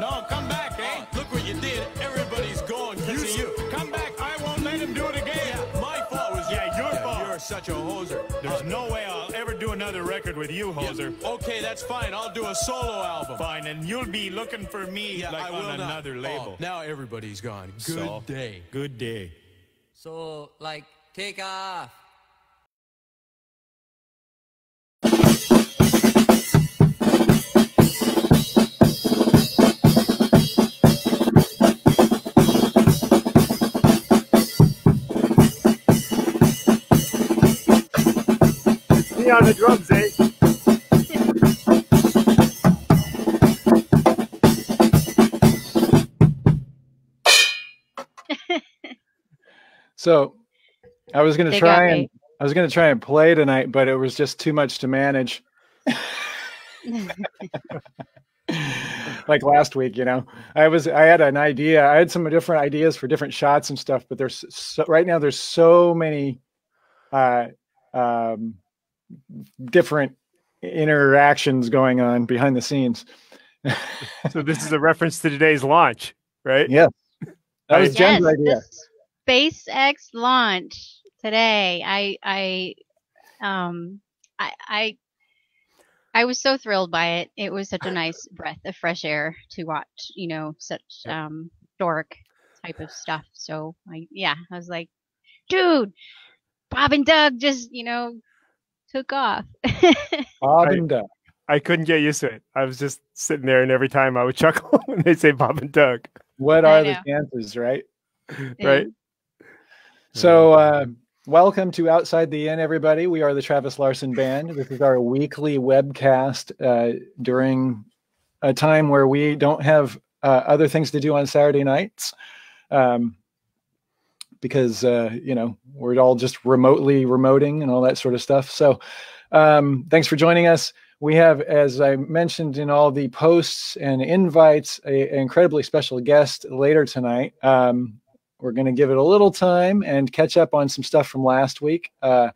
No, come back, eh? Look what you did. Everybody's going because of you. Come back. I won't let him do it again. Yeah, my fault was Yeah, your fault. You're such a hoser. There's no way I'll ever do another record with you, Yeah, Hoser. Okay, that's fine. I'll do a solo album. Fine, and you'll be looking for me Yeah, like I on will not. another Oh, label. now everybody's gone. Good So, day. Good day. So, like, take off. Me on the drums, eh? So I was gonna They try and me. I was gonna try and play tonight, but it was just too much to manage. like last week, you know, I was I had an idea. I had some different ideas for different shots and stuff, but there's so, right now there's so many uh, um, different interactions going on behind the scenes. So this is a reference to today's launch, right? yeah, that was Yes, Jen's yes, idea. SpaceX launch today. I I um I I I was so thrilled by it. It was such a nice breath of fresh air to watch, you know, such um dork type of stuff. So I yeah, I was like, dude, Bob and Doug just, you know, took off. Bob and Doug. I couldn't get used to it. I was just sitting there, and every time I would chuckle when they say Bob and Doug, What are the know. chances, right? right? So, uh, welcome to Outside the In, everybody. We are the Travis Larson Band. This is our weekly webcast uh, during a time where we don't have uh, other things to do on Saturday nights. Um, because uh, you know we're all just remotely remoting and all that sort of stuff. So, um, thanks for joining us. We have, as I mentioned in all the posts and invites, a, an incredibly special guest later tonight. Um, we're going to give it a little time and catch up on some stuff from last week. Uh,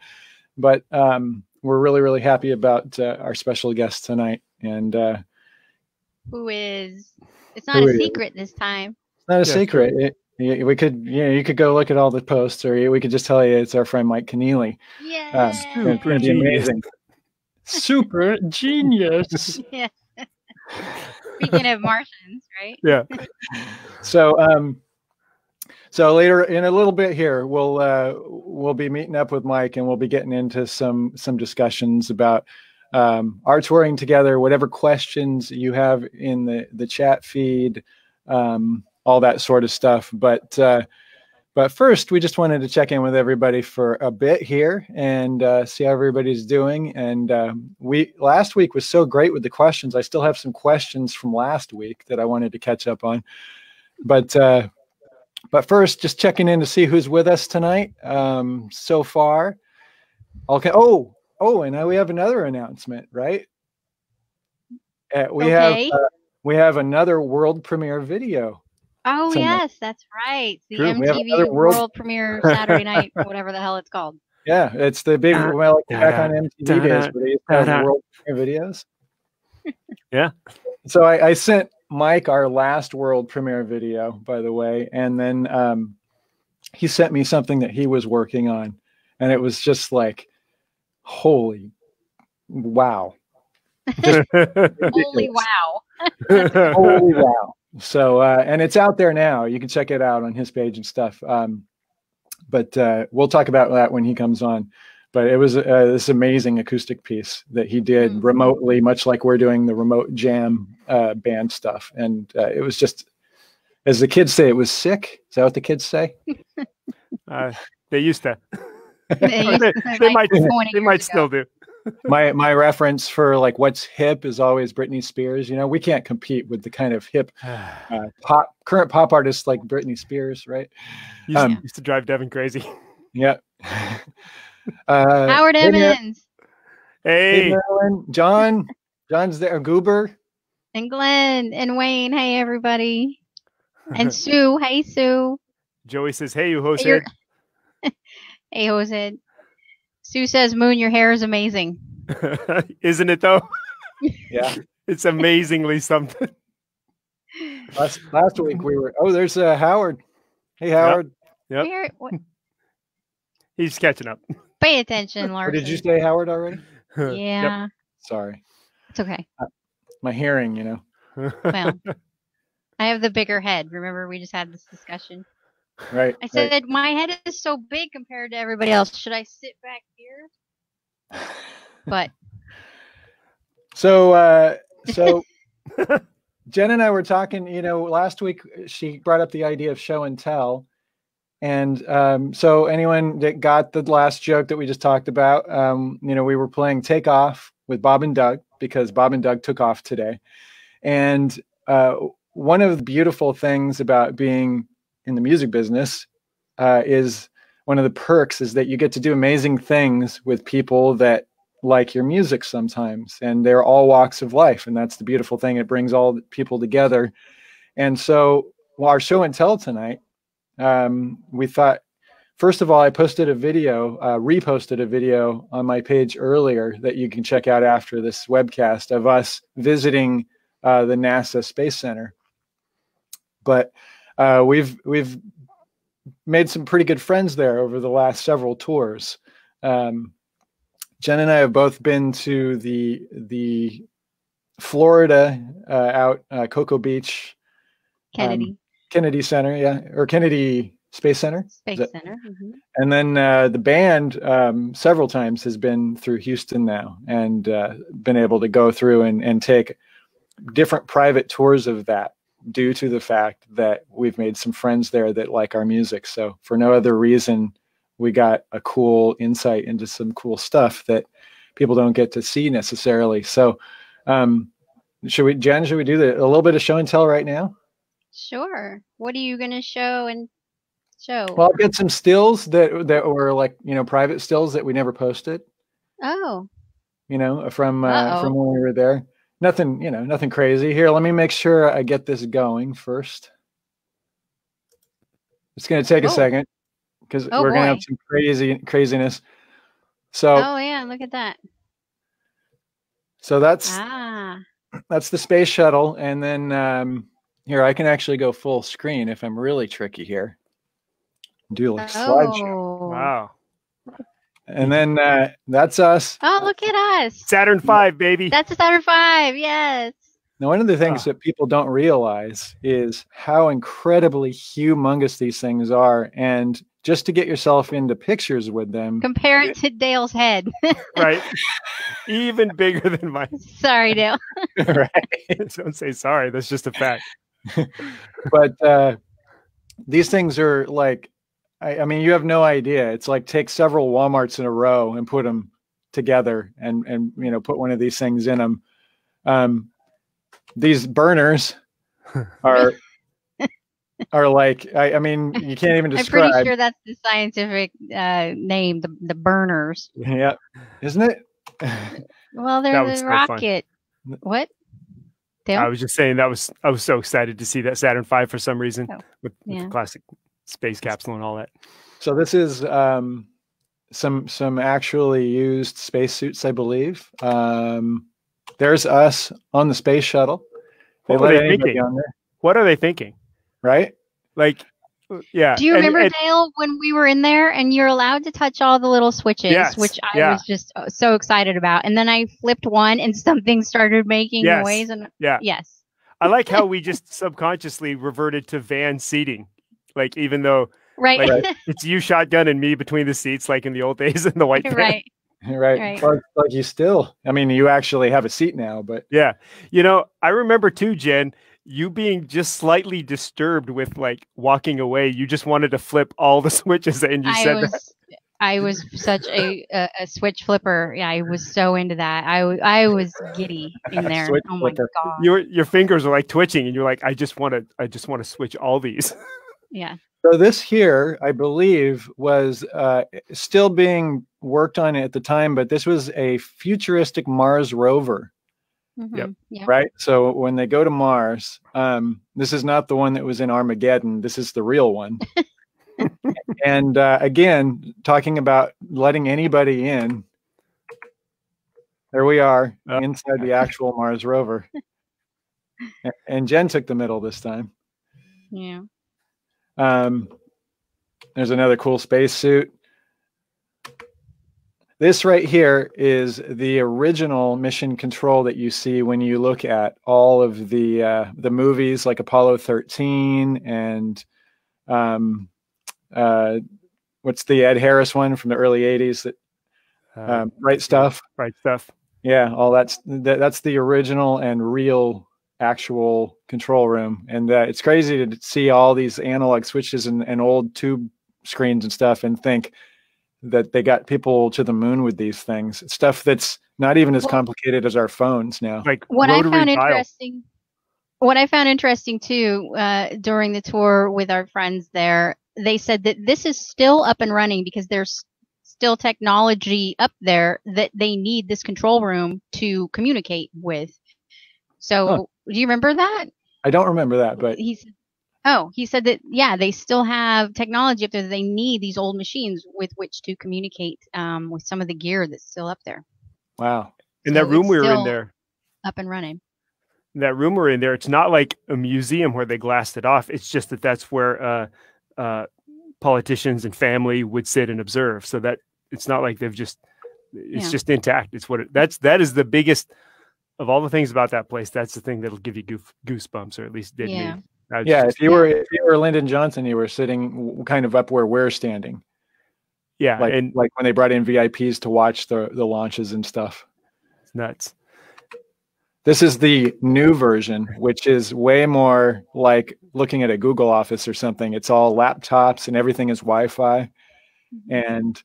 but um, we're really, really happy about uh, our special guest tonight. And uh, Who is it's not Who a is? secret this time. it's not a Yeah, secret. It, y- we could, you know, you could go look at all the posts, or we could just tell you it's our friend Mike Keneally. Yeah. Um, it's going to be genius. amazing. Super genius. yeah. Speaking of Martians, right? Yeah. so um so later in a little bit here we'll uh we'll be meeting up with mike and we'll be getting into some some discussions about um our touring together whatever questions you have in the the chat feed um all that sort of stuff but uh but first we just wanted to check in with everybody for a bit here and uh, see how everybody's doing and um, we last week was so great with the questions i still have some questions from last week that i wanted to catch up on but uh, but first, just checking in to see who's with us tonight um, so far. Okay. Oh, oh, and now we have another announcement, right? Uh, we Okay. have uh, we have another world premiere video. Oh Somewhere. yes, that's right. The True, MTV world- World, Premiere Saturday Night, whatever the hell it's called. Yeah, it's the big Da- well, like back on MTV da- days where they used to have the da- world premiere videos. Yeah. So I, I sent Mike our last world premiere video, by the way, and then um, he sent me something that he was working on, and it was just like, holy, wow, Holy wow! holy wow. So uh, and it's out there now. You can check it out on his page and stuff. Um, but uh, we'll talk about that when he comes on. But it was uh, this amazing acoustic piece that he did Mm. remotely, much like we're doing the remote jam uh, band stuff. And uh, it was just, as the kids say, it was sick. Is that what the kids say? uh, they used to. They, used to, they like, might. They might ago. still do. My my reference for like what's hip is always Britney Spears. You know, we can't compete with the kind of hip uh, pop current pop artists like Britney Spears, right? used, Um, used to drive Devin crazy. Yeah. uh, Howard hey, Evans Hey, Hey, John, John's there. Goober, and Glenn and Wayne. Hey everybody, and Sue. Hey Sue. Joey says, "Hey, you host You're- Hey Jose. Sue says, "Moon, your hair is amazing." Isn't it though? yeah, It's amazingly something. last last week we were. Oh, there's uh, Howard. Hey, Howard. Yep. Where, He's catching up. pay attention, Or did you say Howard already? Yep. Yeah, Sorry, it's okay. my hearing. You know. Well, I have the bigger head. Remember, we just had this discussion. Right. I said my head is so big compared to everybody else. Should I sit back here? But So, uh, so Jen and I were talking. You know, last week she brought up the idea of show and tell, and um, so anyone that got the last joke that we just talked about, um, you know, we were playing Take Off with Bob and Doug because Bob and Doug took off today, and uh, one of the beautiful things about being in the music business uh, is one of the perks is that you get to do amazing things with people that like your music sometimes and they're all walks of life and that's the beautiful thing. It brings all the people together. And so well, our show and tell tonight um, we thought first of all i posted a video uh, reposted a video on my page earlier that you can check out after this webcast of us visiting uh, the nasa space center. But uh, we've we've made some pretty good friends there over the last several tours um, Jen and I have both been to the the Florida uh, out uh, Cocoa Beach Kennedy Kennedy Center, yeah, or Kennedy Space Center, Space Center. mhm. and then uh, the band um, several times has been through Houston now and uh, been able to go through and, and take different private tours of that due to the fact that we've made some friends there that like our music. So for no other reason, we got a cool insight into some cool stuff that people don't get to see necessarily. So um, should we, Jen, should we do the, a little bit of show and tell right now? Sure. What are you gonna show and show? Well, I'll get some stills that that were like you know private stills that we never posted. oh, You know from uh, from when we were there. Nothing you know nothing crazy. Here, let me make sure I get this going first. It's going to take a Oh. second because Oh, we're going to have some crazy craziness. So oh yeah. Look at that. so that's Ah, that's the space shuttle, and then um, here I can actually go full screen if I'm really tricky here. Do like slideshow, oh. Wow. And then uh, that's us. Oh, look at us. Saturn V, baby. That's a Saturn Five. Yes. Now, one of the things Ah. that people don't realize is how incredibly humongous these things are. And just to get yourself into pictures with them, Compare it to Dale's head. right? Even bigger than mine. Sorry, Dale. right? Don't say sorry. That's just a fact. But uh, these things are like, I, I mean, you have no idea. It's like take several WalMarts in a row and put them together, and and you know put one of these things in them. Um, these burners are are like, I, I mean, you can't even describe. I'm pretty sure that's the scientific uh, name. The the burners. Yeah, isn't it? Well, they're was the so fun. rocket. What? Dale? I was just saying that was I was so excited to see that Saturn V for some reason Oh, with, with yeah. the classic space capsule and all that. So this is um, some some actually used spacesuits, I believe. Um, there's us on the space shuttle. They What were let they thinking? on there, What are they thinking? right? Like, yeah. Do you and- remember and- Dale when we were in there and you're allowed to touch all the little switches, Yes, which I yeah. was just uh, so excited about. And then I flipped one and something started making Yes, noise. And yeah. yes, I like how we just subconsciously reverted to van seating. Like, even though right, Like, it's you shotgun and me between the seats, like in the old days in the white van. right. Right. Right. Like, like you still. I mean, you actually have a seat now, but Yeah. You know, I remember too, Jen, you being just slightly disturbed with like walking away. You just wanted to flip all the switches and you I said was. that. I was such a, a, a switch flipper. Yeah, I was so into that. I, I was giddy in there. Switch oh my flipper. god. Your your fingers are like twitching and you're like, I just want to I just want to switch all these. Yeah. so this here, I believe, was uh, still being worked on at the time, but this was a futuristic Mars rover. mhm, Yeah. right? So when they go to Mars, um, this is not the one that was in Armageddon. This is the real one. and uh, again, talking about letting anybody in. There we are Oh. inside the actual Mars rover. And Jen took the middle this time. Yeah. Um, there's another cool spacesuit. This right here is the original mission control that you see when you look at all of the uh, the movies like Apollo 13 and um, uh, what's the Ed Harris one from the early 80s that Uh, um, right stuff. right stuff. Yeah, all that's that, that's the original and real actual control room, and uh, it's crazy to see all these analog switches and, and old tube screens and stuff, and think that they got people to the moon with these things. Stuff that's not even as complicated as our phones now. Like what I found dial. interesting what I found interesting too uh, during the tour with our friends there, they said that this is still up and running because there's still technology up there that they need this control room to communicate with. So, Huh. do you remember that? I don't remember that, but He said, oh, he said that yeah, they still have technology up there. They need these old machines with which to communicate um, with some of the gear that's still up there, wow. In that room we were in there, up and running. that room we're in there, it's not like a museum where they glassed it off. It's just that that's where uh, uh, politicians and family would sit and observe. So that it's not like they've just it's Yeah. just intact. It's what it, that's that is the biggest of all the things about that place. That's the thing that'll give you goof, goosebumps, or at least did Yeah. me. I was Yeah, just- if you were if you were Lyndon Johnson, you were sitting kind of up where we're standing, yeah, like and like when they brought in VIPs to watch the the launches and stuff. it's nuts. This is the new version, which is way more like looking at a Google Office or something. It's all laptops and everything is Wi-Fi. And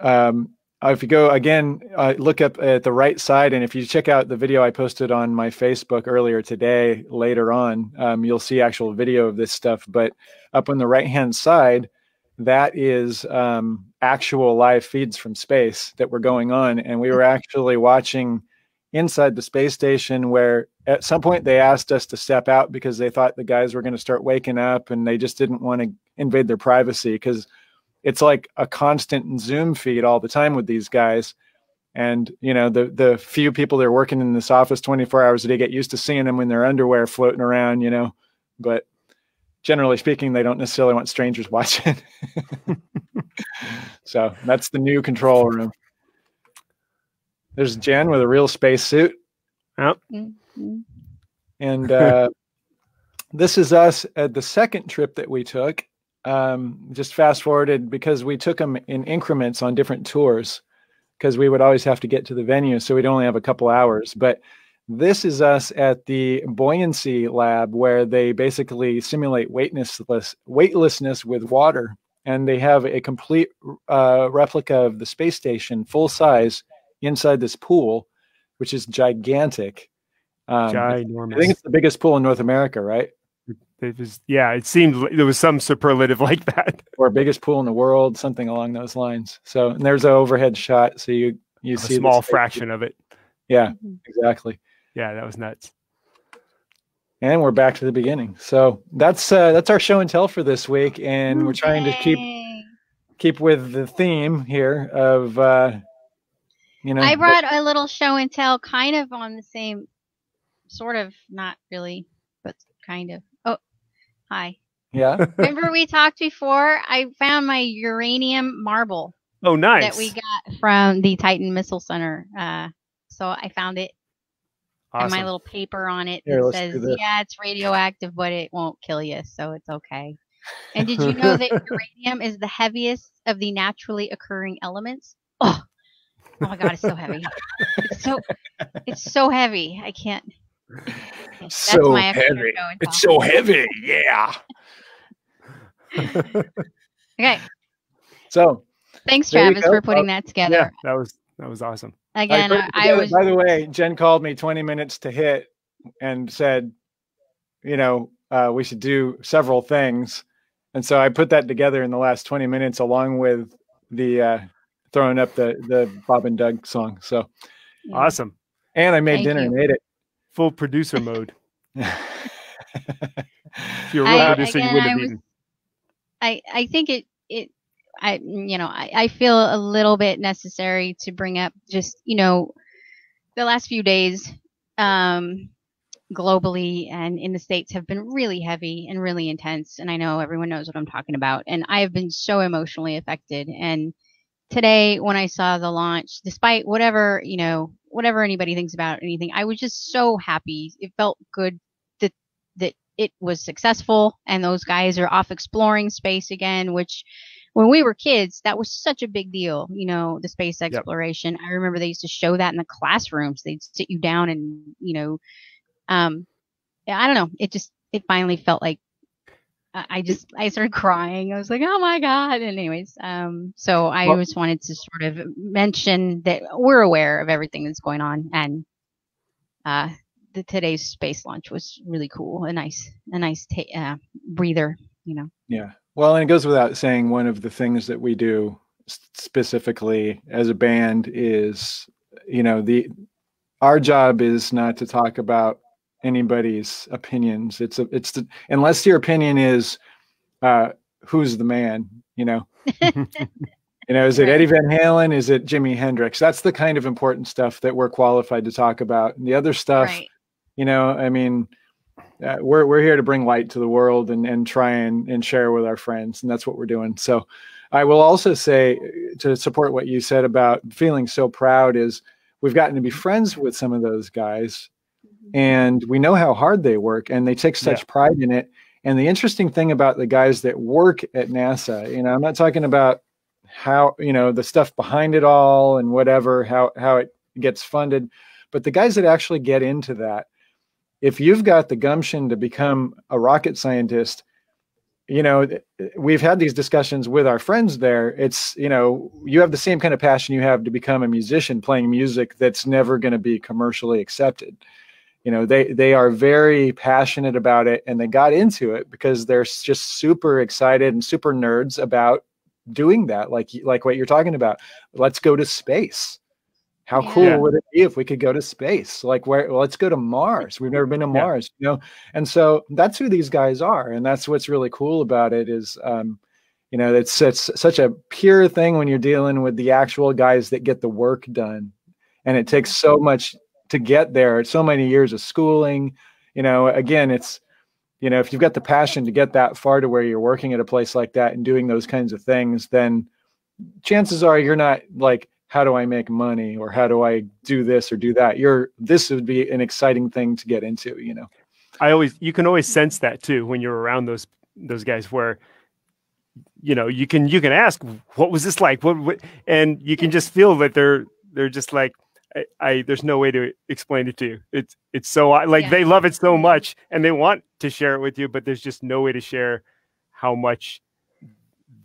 um, uh, if you go again, uh, look up at the right side, and if you check out the video I posted on my Facebook earlier today, later on, um, you'll see actual video of this stuff. But up on the right-hand side, that is um, actual live feeds from space that were going on, and we were actually watching inside the space station where at some point they asked us to step out because they thought the guys were going to start waking up and they just didn't want to invade their privacy because it's like a constant zoom feed all the time with these guys. And you know the the few people that are working in this office 24 hours a day get used to seeing them in their underwear floating around you know. But generally speaking they don't necessarily want strangers watching. So that's the new control room. There's jen with a real space suit. Mhm. and uh, this is us at the second trip that we took. Um, just fast forwarded because we took them in increments on different tours because we would always have to get to the venue. So we'd only have a couple hours. But this is us at the buoyancy lab where they basically simulate weightlessness, weightlessness with water. And they have a complete uh, replica of the space station, full size, inside this pool, which is gigantic. Um, Ginormous. I think it's the biggest pool in North America, right? It was yeah. It seemed li- there was some superlative like that. Or biggest pool in the world, something along those lines. So and there's an overhead shot, so you you a see the small fraction of it. Yeah, Mhm. exactly. Yeah, that was nuts. And we're back to the beginning. So that's uh, that's our show and tell for this week, and we're trying to keep keep with the theme here of uh, you know. I brought a little show and tell, kind of on the same, sort of, not really, but kind of. Hi. yeah. Remember we talked before? I found my uranium marble Oh, nice. that we got from the Titan Missile Center. Uh, so I found it Awesome. and my little paper on it Here, that says, "Yeah, it's radioactive, but it won't kill you, so it's okay." And did you know that uranium is the heaviest of the naturally occurring elements? Oh, oh my god, it's so heavy. It's so it's so heavy. I can't. Okay, That's So heavy. It's so heavy. Yeah. Okay, So thanks Travis for putting Oh, that together. yeah, that was that was awesome. Again, I, I was By the way, Jen called me 20 minutes to hit and said, you know, uh, we should do several things, and so I put that together in the last 20 minutes, along with the uh, throwing up the the Bob and Doug song. So, yeah. Awesome. and I made Thank dinner you. and ate Full producer mode. If you're a real I- producer, you wouldn't I have eaten. I I think it it I you know I, I feel a little bit necessary to bring up just you know the last few days um globally and in the states have been really heavy and really intense and i know everyone knows what i'm talking about and i have been so emotionally affected and today when i saw the launch despite whatever you know whatever anybody thinks about anything i was just so happy. It felt good that that it was successful and those guys are off exploring space again which when we were kids that was such a big deal you know the space exploration. I remember they used to show that in the classrooms. They'd sit you down and you know um i don't know. It just it finally felt like I just I started crying. I was like, "Oh my god!" And anyways, um, so I Well- just wanted to sort of mention that we're aware of everything that's going on, and uh, the today's space launch was really cool. A nice, a nice ta- uh, breather, you know. Yeah. Well, and it goes without saying, one of the things that we do specifically as a band is, you know, the our job is not to talk about anybody's opinions. It's a, it's the, unless your opinion is, uh, who's the man, you know. You know, is it Eddie Van Halen? Is it Jimi Hendrix? That's the kind of important stuff that we're qualified to talk about. And the other stuff, right. you know i mean uh, we're we're here to bring light to the world and and try and and share with our friends and that's what we're doing so i will also say uh, to support what you said about feeling so proud is we've gotten to be friends with some of those guys and we know how hard they work and they take such pride in it. And the interesting thing about the guys that work at nasa you know i'm not talking about how you know the stuff behind it all and whatever how how it gets funded but the guys that actually get into that if you've got the gumption to become a rocket scientist you know we've had these discussions with our friends there. It's you know you have the same kind of passion you have to become a musician playing music that's never going to be commercially accepted you know they they are very passionate about it and they got into it because they're just super excited and super nerds about doing that like like what you're talking about let's go to space how Yeah. cool Yeah. would it be if we could go to space like where well, let's go to mars we've never been to Yeah. mars you know and so that's who these guys are and that's what's really cool about it is um you know it's it's such a pure thing when you're dealing with the actual guys that get the work done and it takes so much to get there so many years of schooling you know again it's you know if you've got the passion to get that far to where you're working at a place like that and doing those kinds of things then chances are you're not like how do i make money or how do i do this or do that? You're this would be an exciting thing to get into you know? I always you can always sense that too when you're around those those guys where you know you can you can ask what was this like? What, what? And you can just feel that they're they're just like I, I there's no way to explain it to you. It's it's so I- like Yeah. they love it so much and they want to share it with you but there's just no way to share how much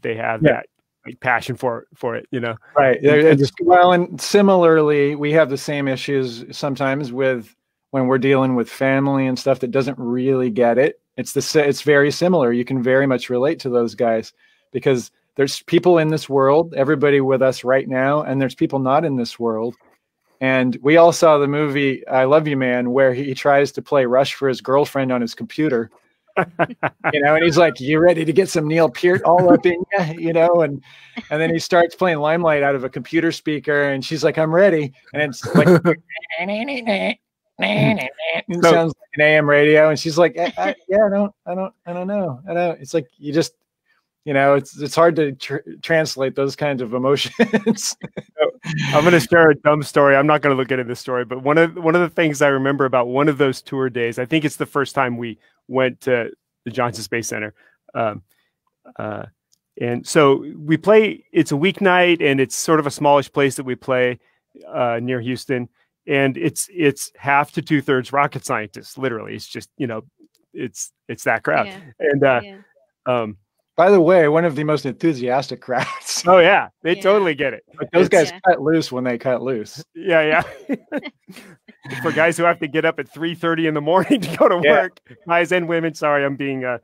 they have Yeah. that like passion for for it you know? Right. And- and it's, well and similarly we have the same issues sometimes with when we're dealing with family and stuff that doesn't really get it. It's the it's very similar. You can very much relate to those guys because there's people in this world everybody with us right now and there's people not in this world and we all saw the movie i love you man where he tries to play rush for his girlfriend on his computer. You know and he's like you ready to get some neil peart all up in you you know and and then he starts playing limelight out of a computer speaker and she's like i'm ready. And it's like it So- sounds like an am radio and she's like I, I, yeah i don't i don't i don't know. I don't it's like you just you know it's it's hard to tr- translate those kinds of emotions I'm going to share a dumb story. I'm not going to look into this story, but one of one of the things I remember about one of those tour days, I think it's the first time we went to the Johnson Space Center. Um, uh, and so we play. It's a weeknight, and it's sort of a smallish place that we play uh, near Houston, and it's it's half to two thirds rocket scientists. Literally, it's just you know, it's it's that crowd, Yeah. and uh, yeah. um, by the way one of the most enthusiastic crowds oh yeah, they Yeah. totally get it. Like, those It's- guys Yeah. cut loose when they cut loose Yeah, yeah. For guys who have to get up at three thirty in the morning to go to Yeah. work, guys and women. Sorry, I'm being uh,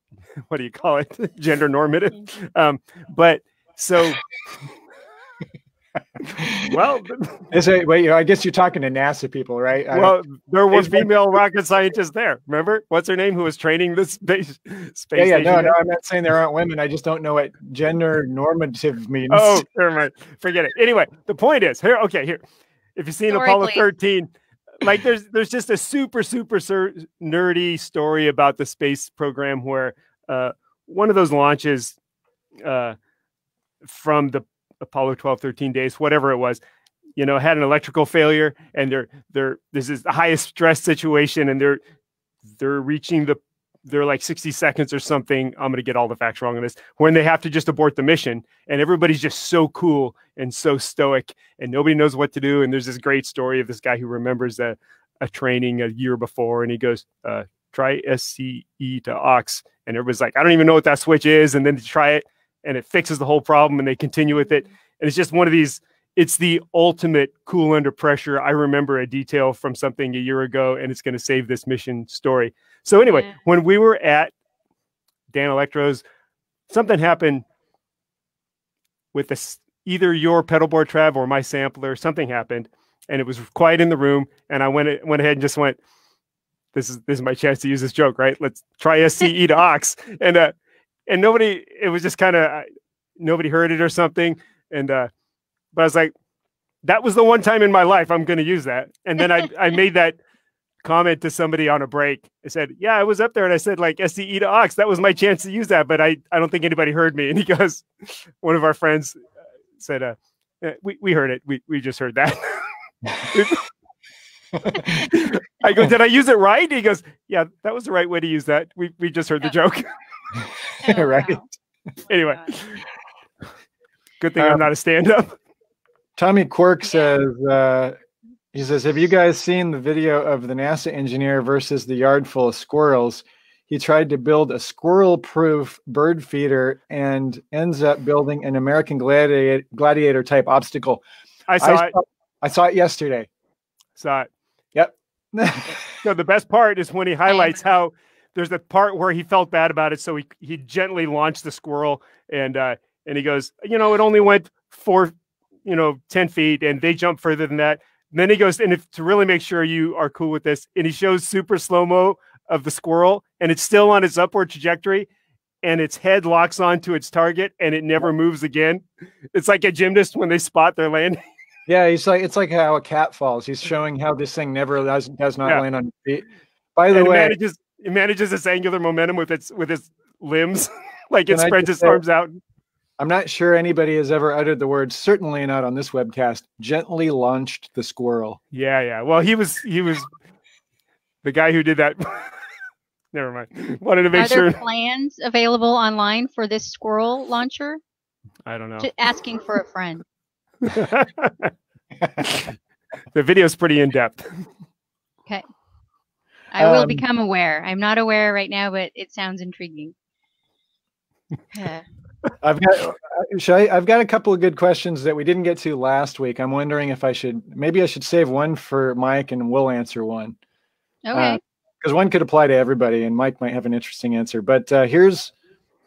what do you call it? Gender normative. Um, but so, well, Is it, wait, I guess you're talking to NASA people, right? Well, there was female rocket scientists there. Remember what's her name? Who was training this space space yeah, yeah, station? no, guy? no, I'm not saying there aren't women. I just don't know what gender normative means. Oh, never mind. Forget it. Anyway, the point is here. Okay, here. If you've seen Apollo 13, like there's there's just a super super sur- nerdy story about the space program where uh, one of those launches uh, from the Apollo 12 13 days whatever it was you know had an electrical failure and they're they're this is the highest stress situation and they're they're reaching the they're like 60 seconds or something. I'm going to get all the facts wrong on this. When they have to just abort the mission, and everybody's just so cool and so stoic, and nobody knows what to do. And there's this great story of this guy who remembers a, a training a year before, and he goes, uh, "Try SCE to aux," and everybody's like, "I don't even know what that switch is," and then they try it, and it fixes the whole problem, and they continue with it. And it's just one of these. It's the ultimate cool under pressure. I remember a detail from something a year ago, and it's going to save this mission story. So anyway, Yeah. when we were at Dan Electro's, something happened with this either your pedal board trav or my sampler. Something happened, and it was quiet in the room. And I went went ahead and just went, "This is this is my chance to use this joke, right? Let's try SCE to aux." And uh, and nobody, it was just kind of nobody heard it or something. And uh, but I was like, that was the one time in my life I'm going to use that. And then I I made that comment to somebody on a break. I said, "Yeah, I was up there and I said like SCE to aux. That was my chance to use that, but I I don't think anybody heard me." And he goes, one of our friends uh, said, "Uh, eh, we we heard it. We we just heard that." I go, "Did I use it right?" He goes, "Yeah, that was the right way to use that. We we just heard the joke." Oh, Right. wow. anyway, God. good thing I'm Um, not a stand-up. Tommy Quirk says, uh, he says, Have you guys seen the video of the NASA engineer versus the yard full of squirrels? He tried to build a squirrel proof bird feeder and ends up building an American gladiator, gladiator type obstacle. I saw I it. I saw it yesterday. Saw it. Yep. No, the best part is when he highlights how there's the part where he felt bad about it, so he he gently launched the squirrel and uh and he goes, you know, it only went four, you know, ten feet, and they jump further than that. And then he goes, and if to really make sure you are cool with this, and he shows super slow mo of the squirrel, and it's still on its upward trajectory, and its head locks onto its target, and it never moves again. It's like a gymnast when they spot their landing. yeah, he's like, it's like how a cat falls. He's showing how this thing never does, does not Yeah. land on its feet. By the and way, manages it manages its angular momentum with its with its limbs, like it Can I spreads its say- arms out. I'm not sure anybody has ever uttered the word, certainly not on this webcast, gently launched the squirrel. Yeah, yeah. Well, he was he was the guy who did that. Never mind. Wanted to make Are make there sure. plans available online for this squirrel launcher? I don't know. Just asking for a friend. the video's pretty in depth. Okay. I will Um, become aware. I'm not aware right now, but it sounds intriguing. Uh, I've got uh, should I, I've got a couple of good questions that we didn't get to last week. I'm wondering if I should maybe I should save one for Mike and we'll answer one okay. because one could apply to everybody and Mike might have an interesting answer. But uh, here's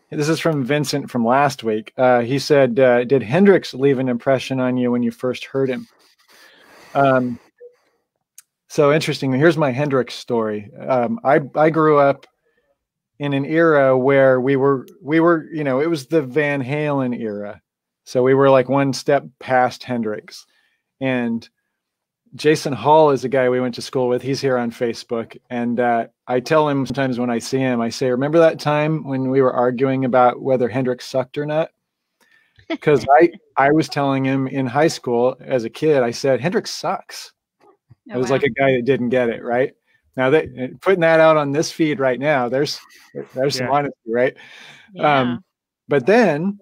this is from Vincent from last week. Uh, he said, uh, "Did Hendrix leave an impression on you when you first heard him?" Um, so interesting. Here's my Hendrix story. Um, I I grew up in an era where we were we were you know it was the Van Halen era, so we were like one step past Hendrix, and Jason Hall is a guy we went to school with. He's here on Facebook, and uh, I tell him sometimes when I see him, I say, "Remember that time when we were arguing about whether Hendrix sucked or not?" Because I I was telling him in high school as a kid, I said Hendrix sucks. Oh, It was wow. like a guy that didn't get it right. Now that putting that out on this feed right now, there's there's some honesty, right? yeah. Um, but then,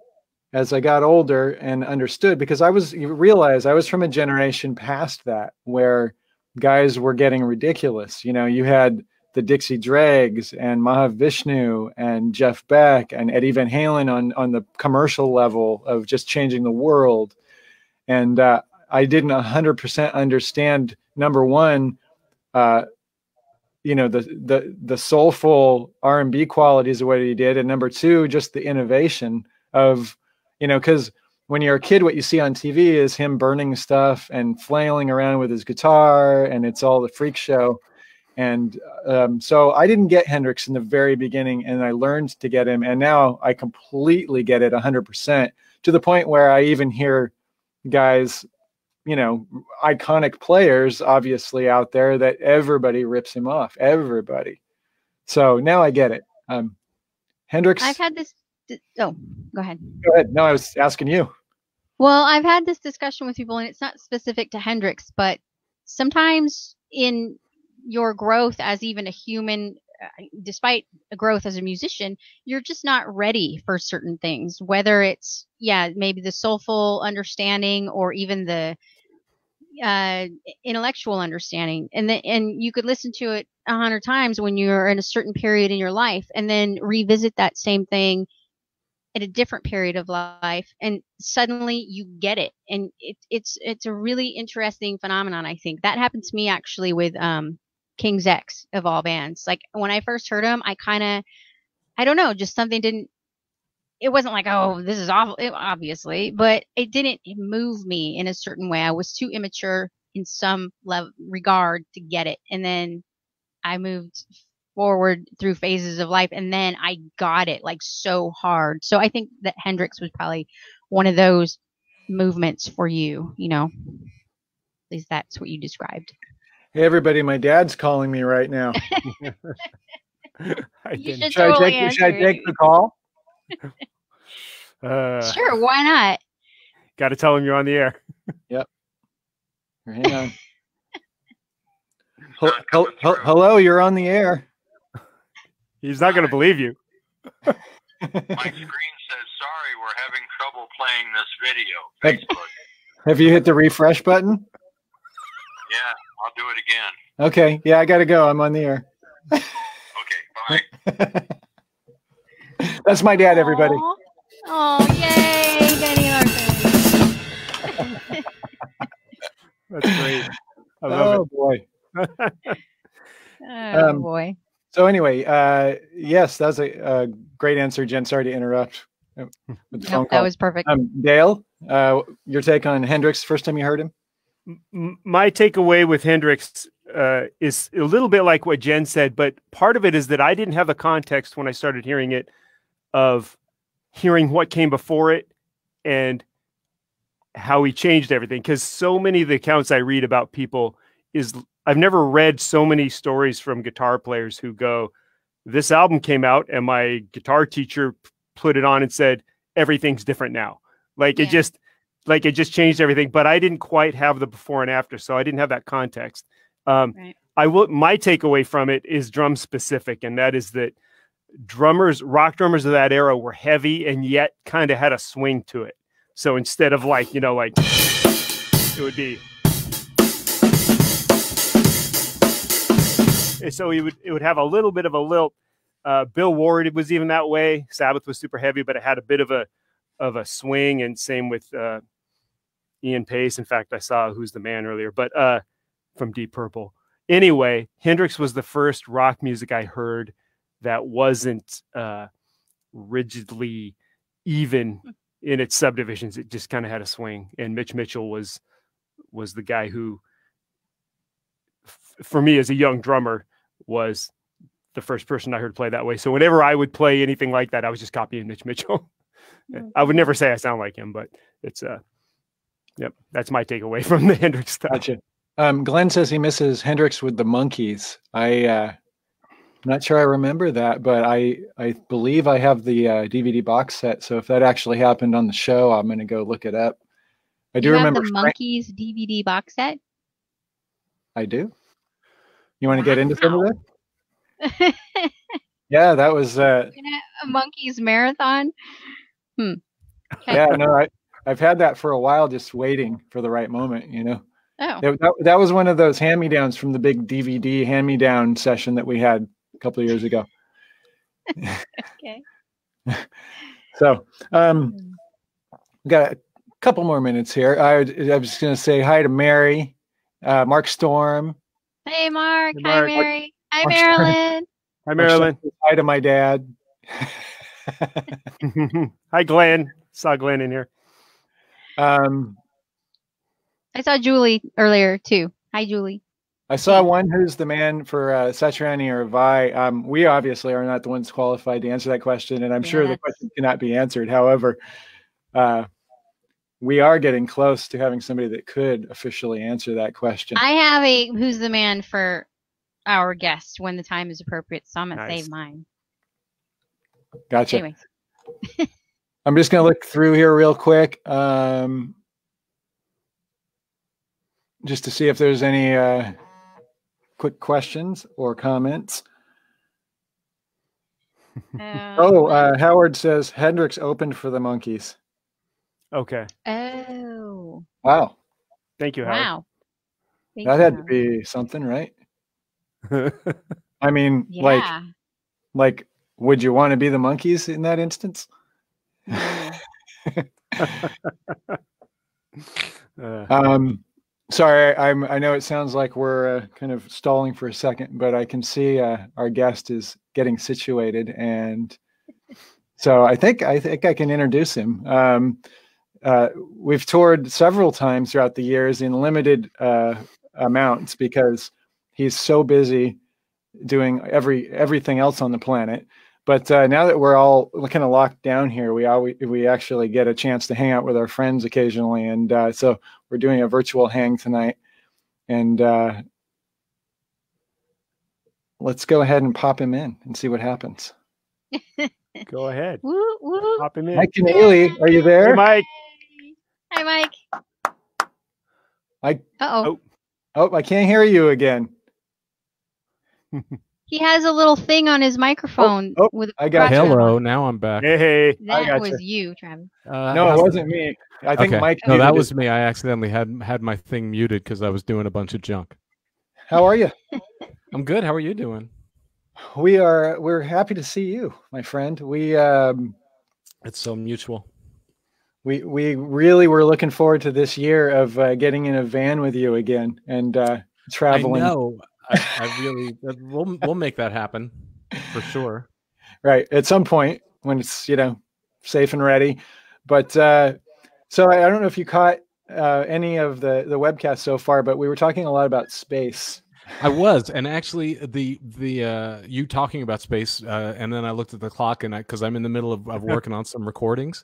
as I got older and understood, because I was you realize I was from a generation past that where guys were getting ridiculous. You know, you had the Dixie Dregs and Mahavishnu and Jeff Beck and Eddie Van Halen on on the commercial level of just changing the world, and uh, I didn't hundred percent understand. Number one. Uh, you know the the the soulful r&b qualities of what he did and number two just the innovation of you know because when you're a kid what you see on tv is him burning stuff and flailing around with his guitar and it's all the freak show and um, so i didn't get hendrix in the very beginning and i learned to get him and now i completely get it 100% to the point where i even hear guys you know iconic players obviously out there that everybody rips him off everybody so now i get it um hendrix I've had this. Oh, go ahead. go ahead no i was asking you Well, I've had this discussion with people, and it's not specific to Hendrix, but sometimes in your growth as even a human, uh, despite a growth as a musician, you're just not ready for certain things. Whether it's yeah, maybe the soulful understanding or even the uh, intellectual understanding, and then and you could listen to it a hundred times when you're in a certain period in your life, and then revisit that same thing at a different period of life and suddenly you get it and it, it's it's a really interesting phenomenon i think. That happened to me actually with um king's x of all bands. Like when i first heard him i kind of i don't know just something didn't it wasn't like oh this is awful it, obviously but it didn't move me in a certain way i was too immature in some level regard to get it and then i moved forward through phases of life and then I got it like so hard. So I think that Hendrix was probably one of those movements for you, you know. At least that's what you described. hey everybody my dad's calling me right now I You didn't- should should i take should i take the call uh, Sure, why not? Got to tell him you're on the air. Yep. Hang on Hel- hel- hel- hello you're on the air He's not going to believe you. My screen says, sorry, we're having trouble playing this video. Hey. Facebook. have you hit the refresh button Yeah, I'll do it again. okay yeah i gotta go i'm on the air Okay, bye. that's my dad everybody Oh, yay, Danny Larson. That's great. I love oh boy Oh Um, boy. So anyway, uh, yes, that's a, a great answer, Jen. Sorry to interrupt. With the Nope, that was perfect. um, Dale, uh, your take on Hendrix? First time you heard him? M- my takeaway with Hendrix uh, is a little bit like what Jen said, but part of it is that I didn't have the context when I started hearing it of hearing what came before it and how he changed everything. Because so many of the accounts I read about people is I've never read so many stories from guitar players who go, "This album came out and my guitar teacher put it on and said everything's different now." Like it just like it just changed everything but i didn't quite have the before and after so i didn't have that context um, Right. i will my takeaway from it is drum specific and that is that drummers rock drummers of that era were heavy and yet kind of had a swing to it so instead of like you know like it would be and so it would it would have a little bit of a lilt uh, bill ward was even that way sabbath was super heavy but it had a bit of a of a swing and same with uh, Ian Paice. In fact, I saw Who's the Man earlier, but uh, from Deep Purple. Anyway, Hendrix was the first rock music I heard that wasn't uh, rigidly even in its subdivisions. It just kind of had a swing. And Mitch Mitchell was was the guy who, f- for me as a young drummer, was the first person I heard play that way. So whenever I would play anything like that, I was just copying Mitch Mitchell. I would never say I sound like him, but it's uh yep, that's my takeaway from the Hendrix stuff. Gotcha. Um, Glenn says he misses Hendrix with the Monkees. I, uh, I'm not sure I remember that, but I, I believe I have the uh, DVD box set. So if that actually happened on the show, I'm going to go look it up. I do you have remember. the Frank- Monkees DVD box set. I do. You want to get into some of that? Yeah, that was. Uh, a Monkees marathon. Hmm. Okay. yeah, no, I, I've had that for a while, just waiting for the right moment. You know, Oh, that, that, that was one of those hand me downs from the big DVD hand me down session that we had couple of years ago. okay. So, um, we got a couple more minutes here. I, would- I was just going to say hi to Mary, uh, Mark Storm. Hey, Mark. Hey, Hi, Mark. Mary. Hi, Mark Marilyn. Hi, Marilyn. Hi to my dad. Hi, Glenn. Saw Glenn in here. um, I saw Julie earlier too. Hi, Julie. I saw one who's the man for uh, Satriani or Vai. Um, we obviously are not the ones qualified to answer that question, and I'm Yeah, sure the question cannot be answered. However, uh, we are getting close to having somebody that could officially answer that question. I have a who's the man for our guest when the time is appropriate. So I'm gonna save mine. gotcha. Anyway, I'm just going to look through here real quick, um, just to see if there's any uh, quick questions or comments. uh, Oh, uh, Howard says Hendrix opened for the Monkees. Okay. oh, Wow, Thank you, Howard. wow. Thank that you, had to be something, right? I mean, Yeah. like, like, would you want to be the Monkees in that instance? Mm. Uh, Um, sorry, I'm. I know it sounds like we're uh, kind of stalling for a second, but I can see uh, our guest is getting situated, and so I think I think I can introduce him. Um, uh, we've toured several times throughout the years in limited uh, amounts because he's so busy doing every everything else on the planet. But uh, now that we're all kind of locked down here, we always we actually get a chance to hang out with our friends occasionally, and uh, so we're doing a virtual hang tonight. And uh, let's go ahead and pop him in and see what happens. go ahead. Woo, woo. Pop him in. Mike Keneally, are you Hey, there? Mike. Hi, Mike. I- Uh oh. Oh, I can't hear you again. He has a little thing on his microphone oh, with. I got crotch you. on Hello, now I'm back. Hey, hey. I That gotcha. was you, Travis. Uh, No, it wasn't me. I think okay. Mike. No, that was it. me. I accidentally had had my thing muted because I was doing a bunch of junk. How are you? I'm good. How are you doing? We are. We're happy to see you, my friend. We um, It's so mutual. we we really were looking forward to this year of uh, getting in a van with you again and uh, traveling. I know. I, I really. We'll we'll make that happen for sure. right at some point when it's you know safe and ready but uh so i, I don't know if you caught uh any of the the webcast so far but we were talking a lot about space I was, and actually, the the uh, you talking about space, uh, and then I looked at the clock, and I because I'm in the middle of, of working on some recordings,